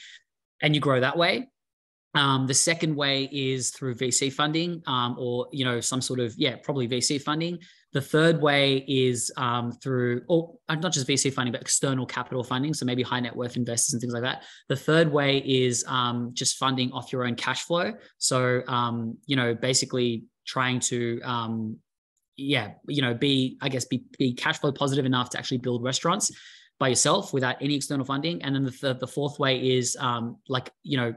and you grow that way um, the second way is through vc funding um, or you know some sort of yeah probably vc funding the third way is um, through or uh, not just vc funding but external capital funding so maybe high net worth investors and things like that the third way is um, just funding off your own cash flow so um, you know basically trying to um, yeah, you know, be I guess be be cash flow positive enough to actually build restaurants by yourself without any external funding. And then the th- the fourth way is um, like you know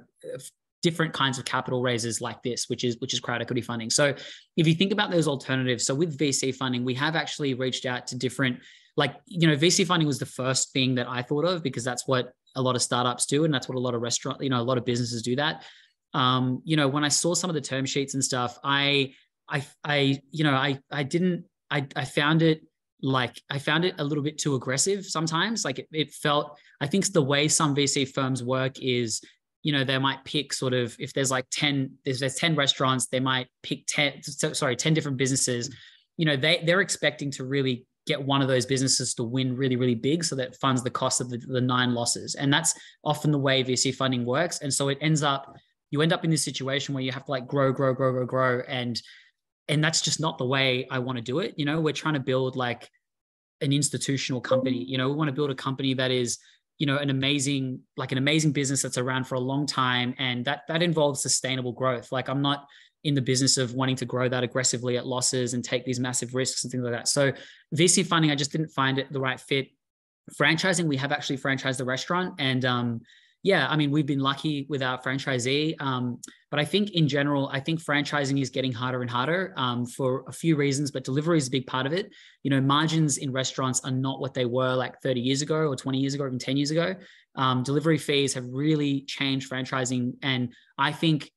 different kinds of capital raises like this, which is which is crowd equity funding. So if you think about those alternatives, so with VC funding, we have actually reached out to different like you know VC funding was the first thing that I thought of because that's what a lot of startups do and that's what a lot of restaurant you know a lot of businesses do that. Um, you know when I saw some of the term sheets and stuff, I I I you know I I didn't I I found it like I found it a little bit too aggressive sometimes. Like it, it felt I think the way some VC firms work is you know they might pick sort of if there's like 10 there's, there's 10 restaurants they might pick 10 sorry 10 different businesses. Mm-hmm. You know they they're expecting to really get one of those businesses to win really really big so that funds the cost of the, the nine losses. And that's often the way vc funding works. And so it ends up you end up in this situation where you have to like grow grow grow grow grow. And and that's just not the way I want to do it. You know, we're trying to build like an institutional company. Mm-hmm. You know, we want to build a company that is, you know, an amazing, like an amazing business that's around for a long time, and that that involves sustainable growth. Like I'm not in the business of wanting to grow that aggressively at losses and take these massive risks and things like that. So VC funding, I just didn't find it the right fit. Franchising, we have actually franchised the restaurant, and um, yeah, I mean, we've been lucky with our franchisee. Um, but I think in general, I think franchising is getting harder and harder um, for a few reasons, but delivery is a big part of it. You know, margins in restaurants are not what they were like 30 years ago or 20 years ago, or even 10 years ago. Um, delivery fees have really changed franchising. And I think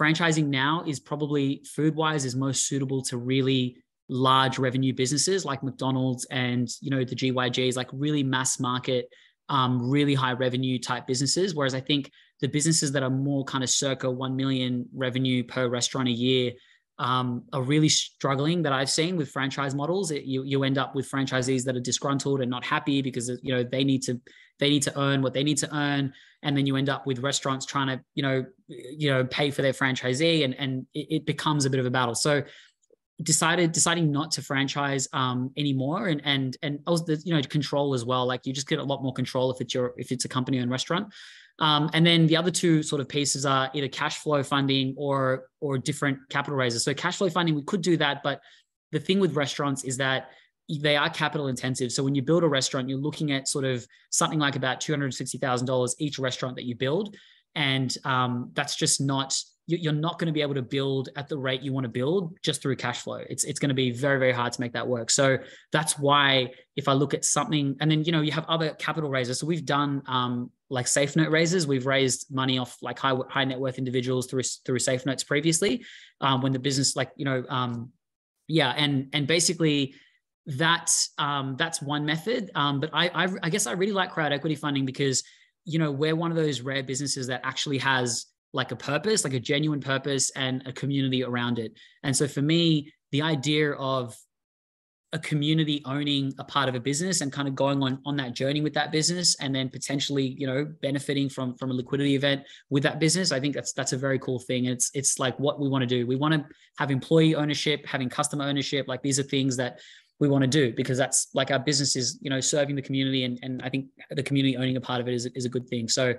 franchising now is probably food wise is most suitable to really large revenue businesses like McDonald's and, you know, the GYGs, like really mass market um, really high revenue type businesses. Whereas I think the businesses that are more kind of circa 1 million revenue per restaurant a year um, are really struggling that I've seen with franchise models. It, you, you end up with franchisees that are disgruntled and not happy because you know they need to they need to earn what they need to earn, and then you end up with restaurants trying to you know you know pay for their franchisee, and and it, it becomes a bit of a battle. So decided deciding not to franchise um, anymore. And and and also the you know control as well. Like you just get a lot more control if it's your if it's a company owned restaurant. Um, and then the other two sort of pieces are either cash flow funding or or different capital raises. So cash flow funding we could do that but the thing with restaurants is that they are capital intensive. So when you build a restaurant you're looking at sort of something like about $260000 each restaurant that you build and um, that's just not you're not going to be able to build at the rate you want to build just through cash flow. It's it's going to be very very hard to make that work. So that's why if I look at something, and then you know you have other capital raises. So we've done um, like safe note raises. We've raised money off like high high net worth individuals through through safe notes previously, um, when the business like you know um, yeah, and and basically that's um, that's one method. Um, but I, I I guess I really like crowd equity funding because you know we're one of those rare businesses that actually has like a purpose, like a genuine purpose and a community around it. And so for me, the idea of a community owning a part of a business and kind of going on on that journey with that business and then potentially you know benefiting from from a liquidity event with that business i think that's that's a very cool thing. And it's it's like what we want to do. We want to have employee ownership having customer ownership. Like these are things that we want to do because that's like our business is you know serving the community and, and i think the community owning a part of it is, is a good thing so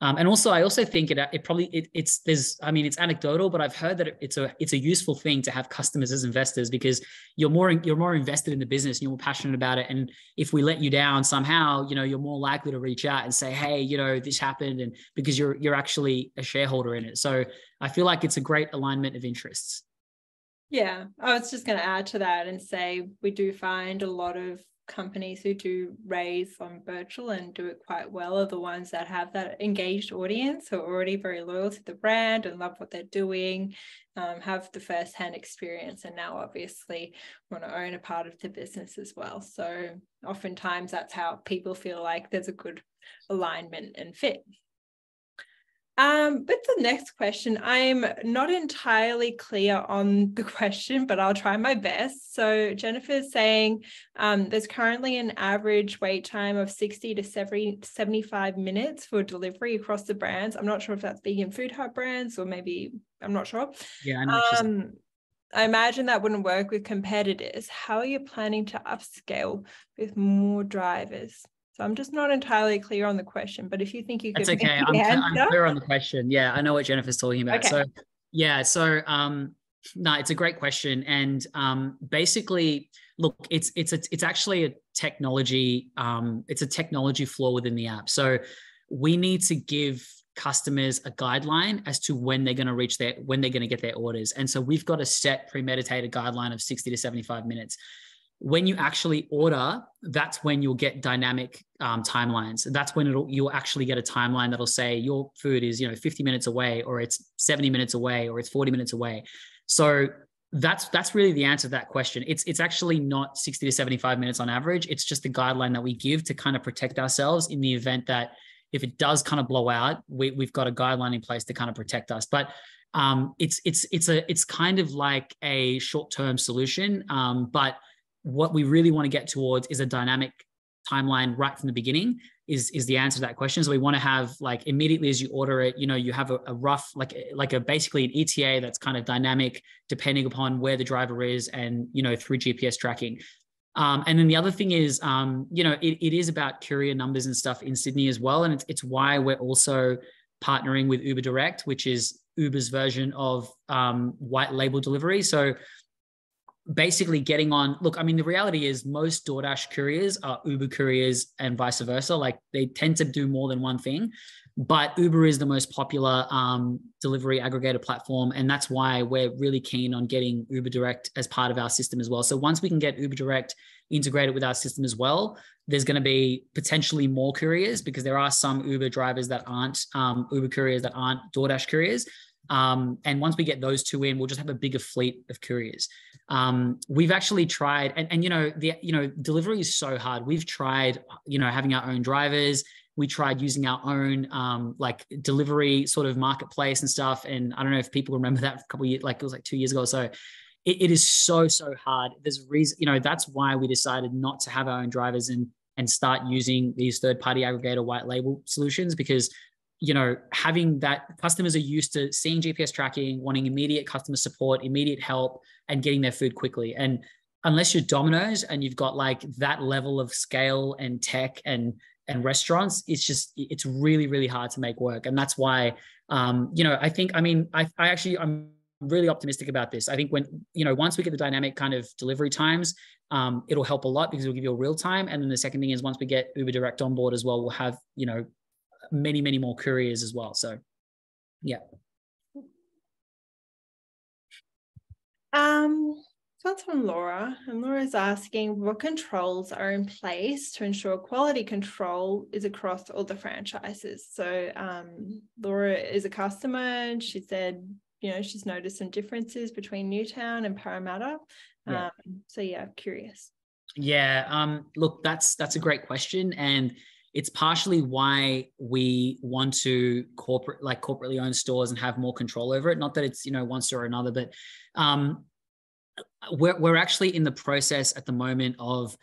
um, and also, I also think it, it probably it, it's there's I mean it's anecdotal, but I've heard that it's a it's a useful thing to have customers as investors because you're more you're more invested in the business, you're more passionate about it, and if we let you down somehow, you know you're more likely to reach out and say, hey, you know this happened, and because you're you're actually a shareholder in it. So I feel like it's a great alignment of interests. Yeah, I was just going to add to that and say we do find a lot of companies who do raise on Birchal and do it quite well are the ones that have that engaged audience who are already very loyal to the brand and love what they're doing, um, have the first-hand experience, and now obviously want to own a part of the business as well. So oftentimes that's how people feel like there's a good alignment and fit. Um, but the next question, I'm not entirely clear on the question, but I'll try my best. So Jennifer is saying um, there's currently an average wait time of 60 to 70, 75 minutes for delivery across the brands. I'm not sure if that's vegan food hub brands or maybe I'm not sure. Yeah. Um, I imagine that wouldn't work with competitors. How are you planning to upscale with more drivers? So I'm just not entirely clear on the question, but if you think you could, that's okay. I'm, I'm, clear on the question. Yeah, I know what Jennifer's talking about. Okay. So yeah, so um, no, it's a great question, and um, basically, look, it's it's a, it's actually a technology um, it's a technology flaw within the app. So we need to give customers a guideline as to when they're going to reach their when they're going to get their orders, and so we've got a set premeditated guideline of 60 to 75 minutes when you actually order, that's when you'll get dynamic um, timelines. That's when it'll you'll actually get a timeline that'll say your food is you know 50 minutes away, or it's 70 minutes away, or it's 40 minutes away. So that's that's really the answer to that question. It's it's actually not 60 to 75 minutes on average. It's just the guideline that we give to kind of protect ourselves in the event that if it does kind of blow out, we, we've got a guideline in place to kind of protect us. But um, it's it's it's a it's kind of like a short term solution, um, but what we really want to get towards is a dynamic timeline right from the beginning is is the answer to that question. So we want to have like immediately as you order it you know you have a, a, rough like like a basically an eta that's kind of dynamic depending upon where the driver is and you know through gps tracking. Um, and then the other thing is um, you know it, it is about courier numbers and stuff in sydney as well. And it's, it's why we're also partnering with uber direct which is uber's version of um, white label delivery. So basically getting on look i mean the reality is most doordash couriers are uber couriers and vice versa. Like they tend to do more than one thing but uber is the most popular um, delivery aggregator platform. And that's why we're really keen on getting uber direct as part of our system as well. So once we can get uber direct integrated with our system as well there's going to be potentially more couriers because there are some uber drivers that aren't um, uber couriers that aren't doordash couriers um, and once we get those two in, we'll just have a bigger fleet of couriers. Um, we've actually tried, and, and you know, the you know, delivery is so hard. We've tried, you know, having our own drivers. We tried using our own um, like delivery sort of marketplace and stuff. And I don't know if people remember that a couple years, like it was like two years ago or so. It, it is so so hard. There's a reason, you know, that's why we decided not to have our own drivers and and start using these third party aggregator white label solutions because you know, having that customers are used to seeing GPS tracking, wanting immediate customer support, immediate help, and getting their food quickly. And unless you're Domino's and you've got like that level of scale and tech and and restaurants, it's just it's really really hard to make work. And that's why, um, you know, I think I mean I I actually I'm really optimistic about this. I think when you know once we get the dynamic kind of delivery times, um, it'll help a lot because it'll give you a real time. And then the second thing is once we get Uber Direct on board as well, we'll have you know many, many more couriers as well. So, yeah. Um, so that's from Laura, and Laura's asking what controls are in place to ensure quality control is across all the franchises. So um, Laura is a customer, and she said, you know, she's noticed some differences between Newtown and Parramatta. Yeah. Um, so yeah, curious. Yeah. Um, look, that's that's a great question, and it's partially why we want to corporate like corporately own stores and have more control over it. Not that it's you know one store or another, but um, we're we're actually in the process at the moment of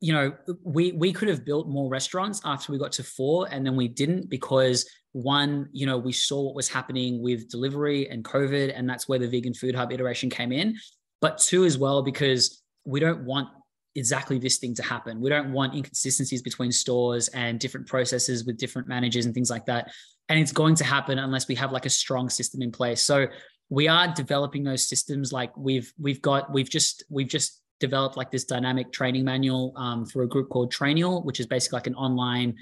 you know we we could have built more restaurants after we got to four and then we didn't because one you know we saw what was happening with delivery and covid and that's where the vegan food hub iteration came in but two as well because we don't want exactly this thing to happen. We don't want inconsistencies between stores and different processes with different managers and things like that. And it's going to happen unless we have like a strong system in place. So we are developing those systems like we've we've got we've just we've just developed like this dynamic training manual um, through a group called Trainual, which is basically like an online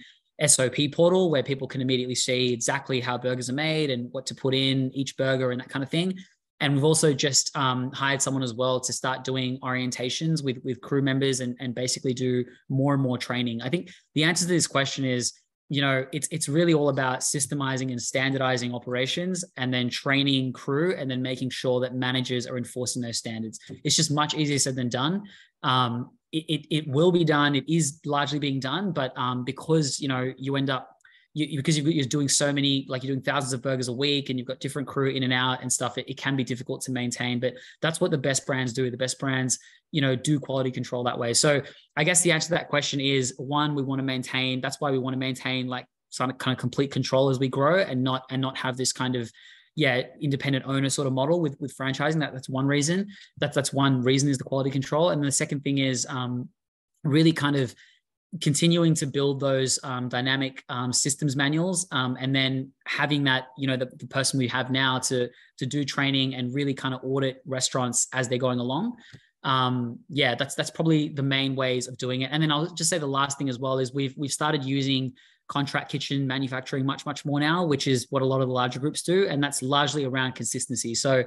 SOP portal where people can immediately see exactly how burgers are made and what to put in each burger and that kind of thing. And we've also just um, hired someone as well to start doing orientations with with crew members and, and basically do more and more training. I think the answer to this question is you know it's it's really all about systemizing and standardizing operations and then training crew and then making sure that managers are enforcing those standards. It's just much easier said than done. Um, it, it, it, will be done. It is largely being done but um, because you know you end up you, because you're doing so many, like you're doing thousands of burgers a week and you've got different crew in and out and stuff, it, it can be difficult to maintain. But that's what the best brands do. The best brands, you know, do quality control that way. So I guess the answer to that question is one, we want to maintain, that's why we want to maintain like some kind of complete control as we grow and not and not have this kind of yeah independent owner sort of model with with franchising that that's one reason that's that's one reason is the quality control and the second thing is um really kind of continuing to build those um, dynamic um, systems manuals um, and then having that you know the, the, person we have now to to do training and really kind of audit restaurants as they're going along. Um, yeah that's that's probably the main ways of doing it. And then i'll just say the last thing as well is we've we've started using contract kitchen manufacturing much much more now which is what a lot of the larger groups do and that's largely around consistency. So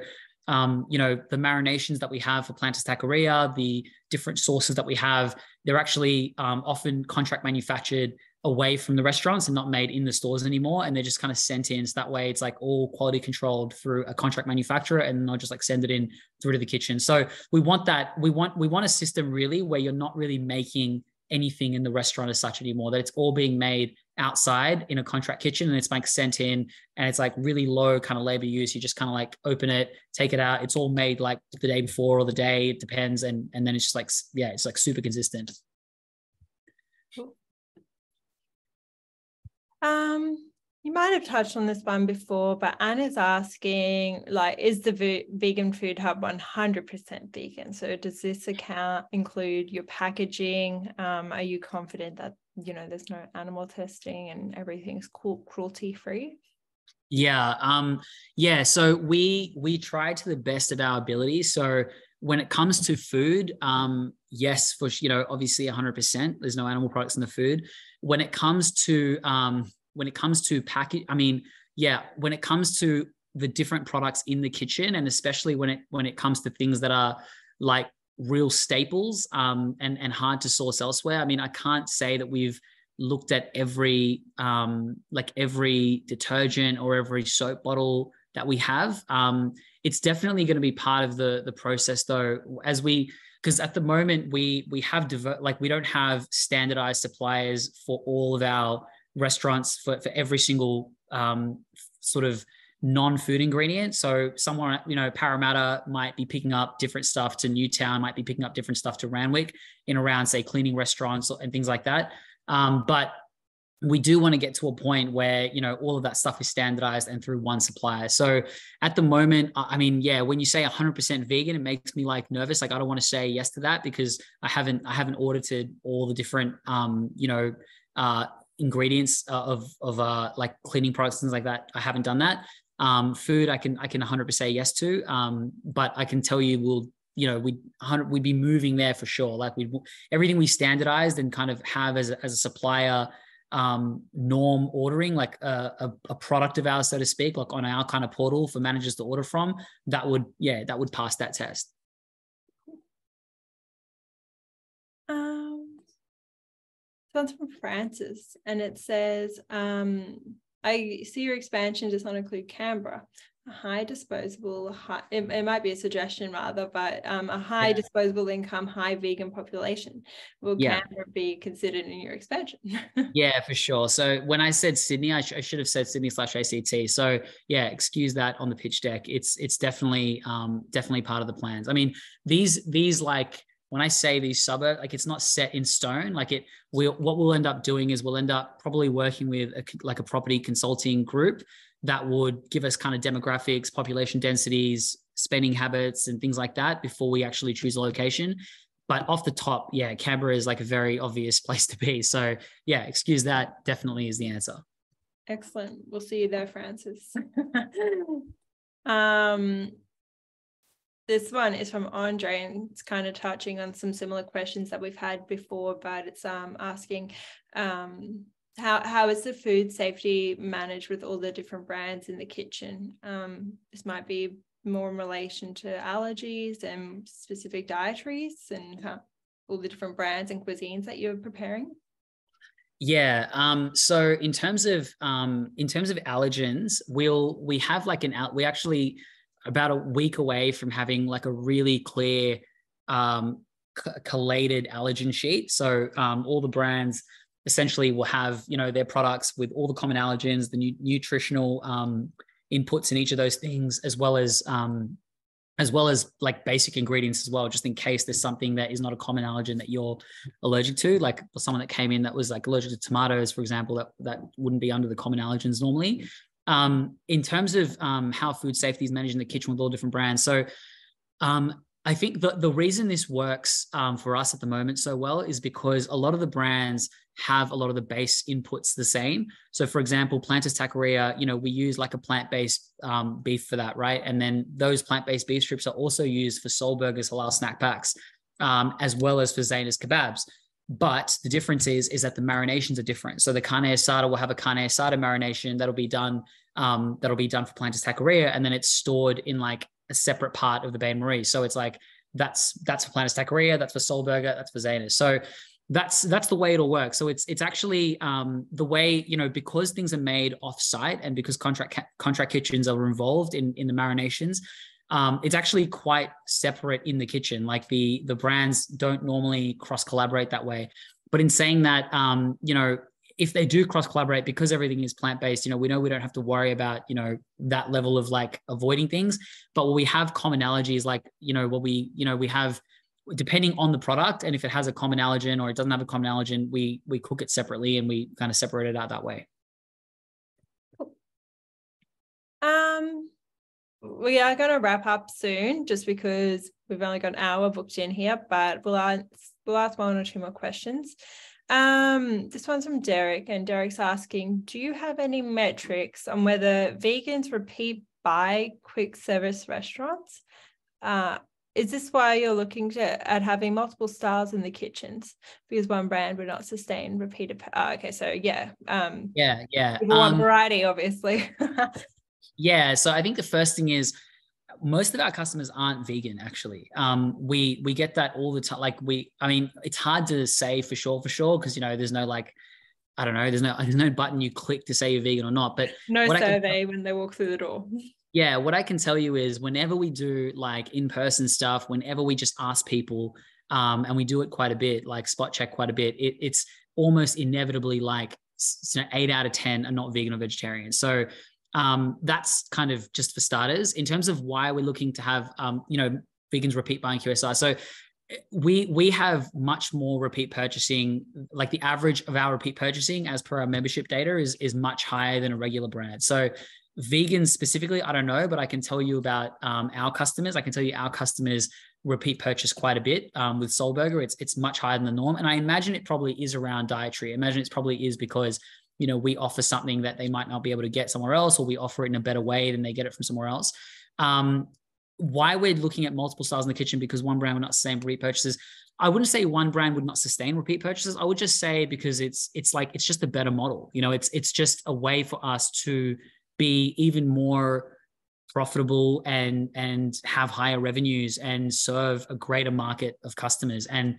um, you know, the marinations that we have for Plantas Taqueria, the different sauces that we have, they're actually um, often contract manufactured away from the restaurants and not made in the stores anymore. And they're just kind of sent in. So that way it's like all quality controlled through a contract manufacturer and they'll just like send it in through to the kitchen. So we want that. We want, we want a system really where you're not really making anything in the restaurant as such anymore, that it's all being made outside in a contract kitchen and it's like sent in and it's like really low kind of labor use. You just kind of like open it, take it out. It's all made like the day before or the day, it depends. And and then it's just like, yeah, it's like super consistent. Um, you might have touched on this one before, but Anna's asking, like, is the v- vegan food hub 100% vegan? So does this account include your packaging? Um, are you confident that, you know, there's no animal testing and everything's cruelty free? Yeah. Um, yeah. So we, we try to the best of our ability. So when it comes to food, um, yes, for, you know, obviously 100%, there's no animal products in the food. When it comes to, um, when it comes to package, I mean, yeah, when it comes to the different products in the kitchen, and especially when it when it comes to things that are like real staples um, and and hard to source elsewhere. I mean, I can't say that we've looked at every um, like every detergent or every soap bottle that we have. Um, it's definitely going to be part of the the process, though, as we because at the moment we we have diver- like we don't have standardized suppliers for all of our restaurants for, for every single um, sort of non-food ingredient. So somewhere, you know, Parramatta might be picking up different stuff to Newtown, might be picking up different stuff to Randwick in around, say, cleaning restaurants and things like that. Um, but we do want to get to a point where you know all of that stuff is standardized and through one supplier so at the moment i mean yeah when you say 100% vegan it makes me like nervous like i don't want to say yes to that because i haven't i haven't audited all the different um you know uh ingredients uh, of of uh, like cleaning products things like that. I haven't done that. Um, food I can I can 100% say yes to, um, but I can tell you we'll you know we'd we'd be moving there for sure. Like we everything we standardized and kind of have as a, as a supplier um, norm ordering, like a, a, a, product of ours, so to speak, like on our kind of portal for managers to order from, that would, yeah, that would pass that test. Sounds from Francis, and it says, um, I see your expansion does not include Canberra. A high disposable high, it, it, might be a suggestion rather but um, a high yeah. disposable income high vegan population will yeah. canberra be considered in your expansion yeah for sure so when i said sydney I, sh- I, should have said sydney slash act so yeah excuse that on the pitch deck it's it's definitely um definitely part of the plans i mean these these like when I say these suburbs, like it's not set in stone. Like it, we what we'll end up doing is we'll end up probably working with a, like a property consulting group that would give us kind of demographics, population densities, spending habits, and things like that before we actually choose a location. But off the top, yeah, Canberra is like a very obvious place to be. So yeah, excuse that. Definitely is the answer. Excellent. We'll see you there, Francis. um, this one is from Andre, and it's kind of touching on some similar questions that we've had before, but it's um, asking um, how how is the food safety managed with all the different brands in the kitchen? Um, this might be more in relation to allergies and specific dietaries and all the different brands and cuisines that you're preparing. Yeah. Um, so in terms of um, in terms of allergens, we'll we have like an out. We actually about a week away from having like a really clear um, collated allergen sheet. So um, all the brands essentially will have you know their products with all the common allergens, the nu- nutritional um, inputs in each of those things, as well as um, as well as like basic ingredients as well, just in case there's something that is not a common allergen that you're allergic to. Like someone that came in that was like allergic to tomatoes, for example, that that wouldn't be under the common allergens normally. Um, in terms of um, how food safety is managed in the kitchen with all different brands, so um, I think the, the reason this works um, for us at the moment so well is because a lot of the brands have a lot of the base inputs the same. So, for example, Plantas Taqueria, you know, we use like a plant-based um, beef for that, right? And then those plant-based beef strips are also used for Soul Burgers halal snack packs, um, as well as for Zayna's kebabs. But the difference is, is that the marinations are different. So the carne asada will have a carne asada marination that'll be done, um, that'll be done for Plantas Taqueria, and then it's stored in like a separate part of the bain marie. So it's like that's that's for Plantas Taqueria, that's for Soul Burger, that's for Zayna's. So that's that's the way it'll work. So it's it's actually um, the way you know because things are made off site and because contract contract kitchens are involved in in the marinations. Um, it's actually quite separate in the kitchen. Like the the brands don't normally cross collaborate that way. But in saying that, um, you know, if they do cross collaborate because everything is plant based, you know, we know we don't have to worry about you know that level of like avoiding things. But what we have commonality is like you know what we you know we have depending on the product and if it has a common allergen or it doesn't have a common allergen we we cook it separately and we kind of separate it out that way um we are going to wrap up soon just because we've only got an hour booked in here but we'll ask, we'll ask one or two more questions. Um this one's from derek and derek's asking do you have any metrics on whether vegans repeat buy quick service restaurants? Uh, is this why you're looking to, at having multiple styles in the kitchens? Because one brand would not sustain repeated oh, okay so yeah um yeah yeah um, variety obviously yeah so i think the first thing is most of our customers aren't vegan actually um we we get that all the time like we i mean it's hard to say for sure for sure because you know there's no like I don't know. There's no there's no button you click to say you're vegan or not. But no survey can, when they walk through the door. Yeah, what I can tell you is whenever we do like in person stuff, whenever we just ask people, um, and we do it quite a bit, like spot check quite a bit, it, it's almost inevitably like eight out of 10 are not vegan or vegetarian. So um, that's kind of just for starters. In terms of why we're looking to have, um, you know, vegans repeat buying QSR. So eh, we we have much more repeat purchasing. Like the average of our repeat purchasing, as per our membership data, is is much higher than a regular brand. So Vegans specifically, I don't know, but I can tell you about um, our customers. I can tell you our customers repeat purchase quite a bit um, with Soul Burger. It's it's much higher than the norm, and I imagine it probably is around dietary. I imagine it's probably is because you know we offer something that they might not be able to get somewhere else, or we offer it in a better way than they get it from somewhere else. Um, why we're looking at multiple styles in the kitchen because one brand would not sustain repeat purchases. I wouldn't say one brand would not sustain repeat purchases. I would just say because it's it's like it's just a better model. You know, it's it's just a way for us to be even more profitable and and have higher revenues and serve a greater market of customers and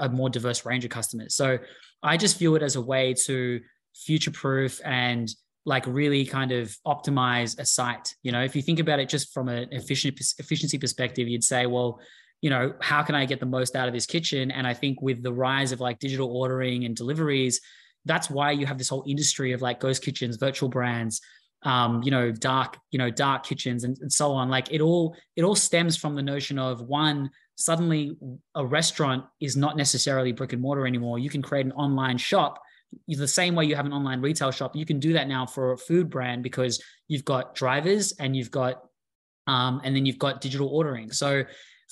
a more diverse range of customers. So I just view it as a way to future proof and like really kind of optimize a site. You know, if you think about it just from an efficient efficiency perspective, you'd say, well, you know, how can I get the most out of this kitchen? And I think with the rise of like digital ordering and deliveries, that's why you have this whole industry of like ghost kitchens, virtual brands, um, you know, dark, you know, dark kitchens and, and so on. Like it all, it all stems from the notion of one, suddenly a restaurant is not necessarily brick and mortar anymore. You can create an online shop the same way you have an online retail shop. You can do that now for a food brand because you've got drivers and you've got, um, and then you've got digital ordering. So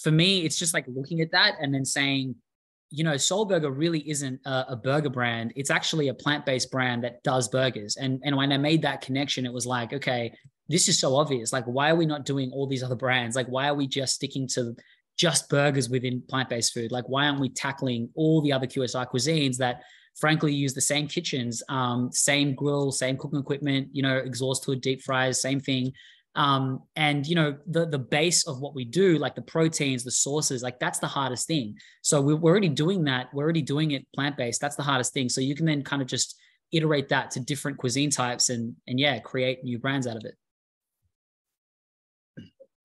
for me, it's just like looking at that and then saying, you know, Soul Burger really isn't a, a burger brand. It's actually a plant-based brand that does burgers. And and when I made that connection, it was like, okay, this is so obvious. Like, why are we not doing all these other brands? Like, why are we just sticking to just burgers within plant-based food? Like, why aren't we tackling all the other QSR cuisines that frankly use the same kitchens, um, same grill, same cooking equipment, you know, exhaust hood, deep fries, same thing. Um, and you know the the base of what we do like the proteins the sources like that's the hardest thing. So we're already doing that. We're already doing it plant-based. That's the hardest thing. So you can then kind of just iterate that to different cuisine types and and yeah create new brands out of it.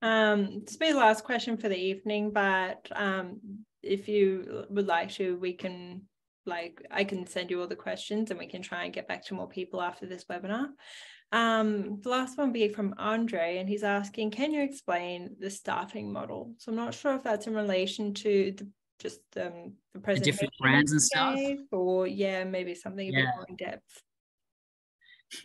Um this will be the last question for the evening but um if you would like to we can like i can send you all the questions and we can try and get back to more people after this webinar um, the last one be from Andre, and he's asking, can you explain the staffing model? So I'm not sure if that's in relation to the, just um, the presentation, the different brands and stuff, or yeah, maybe something a yeah. bit more in depth.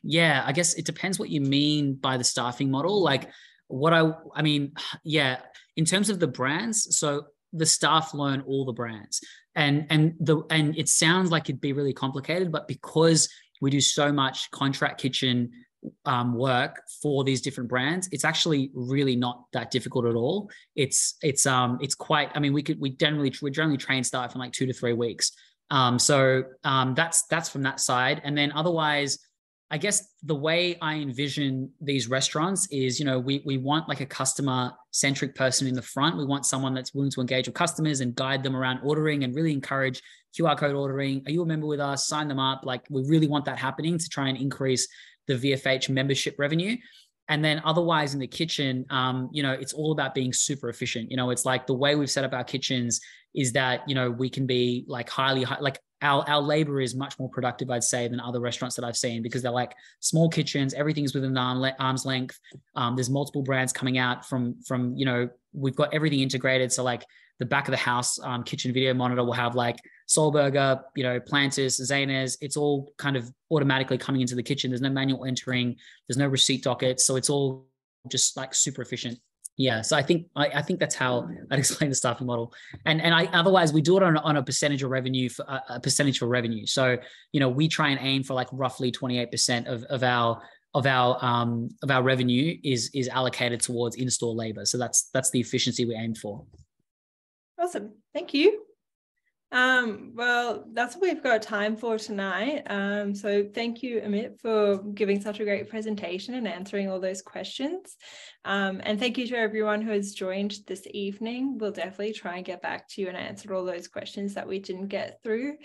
Yeah, I guess it depends what you mean by the staffing model. Like what I, I mean, yeah, in terms of the brands, so the staff learn all the brands, and and the and it sounds like it'd be really complicated, but because we do so much contract kitchen um, work for these different brands, it's actually really not that difficult at all. It's it's um it's quite. I mean, we could we generally we generally train staff in like two to three weeks. Um, so um, that's that's from that side, and then otherwise, I guess the way I envision these restaurants is, you know, we we want like a customer centric person in the front. We want someone that's willing to engage with customers and guide them around ordering and really encourage QR code ordering. Are you a member with us? Sign them up. Like we really want that happening to try and increase the VFH membership revenue. And then otherwise in the kitchen, um, you know, it's all about being super efficient. You know, it's like the way we've set up our kitchens is that, you know, we can be like highly, high, like our, our labor is much more productive, I'd say, than other restaurants that I've seen because they're like small kitchens, everything's within the arm's length. Um, there's multiple brands coming out from, from, you know, we've got everything integrated. So like the back of the house um, kitchen video monitor will have like Soul Burger, you know, Plantas, Zanes. It's all kind of automatically coming into the kitchen. There's no manual entering. There's no receipt dockets. So it's all just like super efficient. Yeah. So I think I, I think that's how I'd explain the staffing model. And and I otherwise we do it on, on a percentage of revenue for a, a percentage for revenue. So you know we try and aim for like roughly 28% of, of our of our um, of our revenue is is allocated towards in-store labor. So that's that's the efficiency we aim for. Awesome. Thank you. Um, well, that's what we've got time for tonight. Um, so thank you, Amit, for giving such a great presentation and answering all those questions. Um, and thank you to everyone who has joined this evening. We'll definitely try and get back to you and answer all those questions that we didn't get through.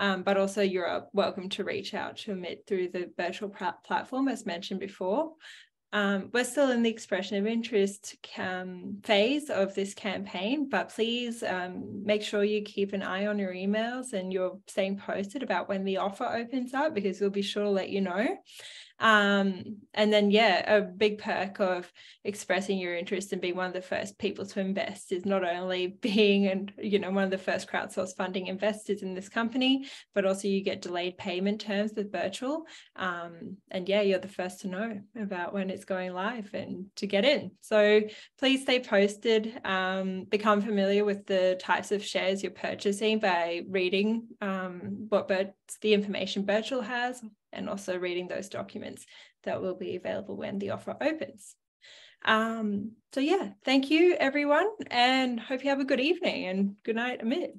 Um, but also you're welcome to reach out to Amit through the Birchal platform as mentioned before. Um, we're still in the expression of interest phase of this campaign, but please um, make sure you keep an eye on your emails and you're staying posted about when the offer opens up because we'll be sure to let you know. Um, and then, yeah, a big perk of expressing your interest and being one of the first people to invest is not only being and you know one of the first crowdsource funding investors in this company, but also you get delayed payment terms with Birchal. Um, and yeah, you're the first to know about when it's going live and to get in. So please stay posted. Um, become familiar with the types of shares you're purchasing by reading um, what the information Birchal has and also reading those documents that will be available when the offer opens. Um, so yeah, thank you everyone and hope you have a good evening and good night, Amit.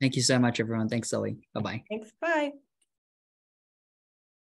Thank you so much, everyone. Thanks, Zoe. Bye-bye. Thanks. Bye.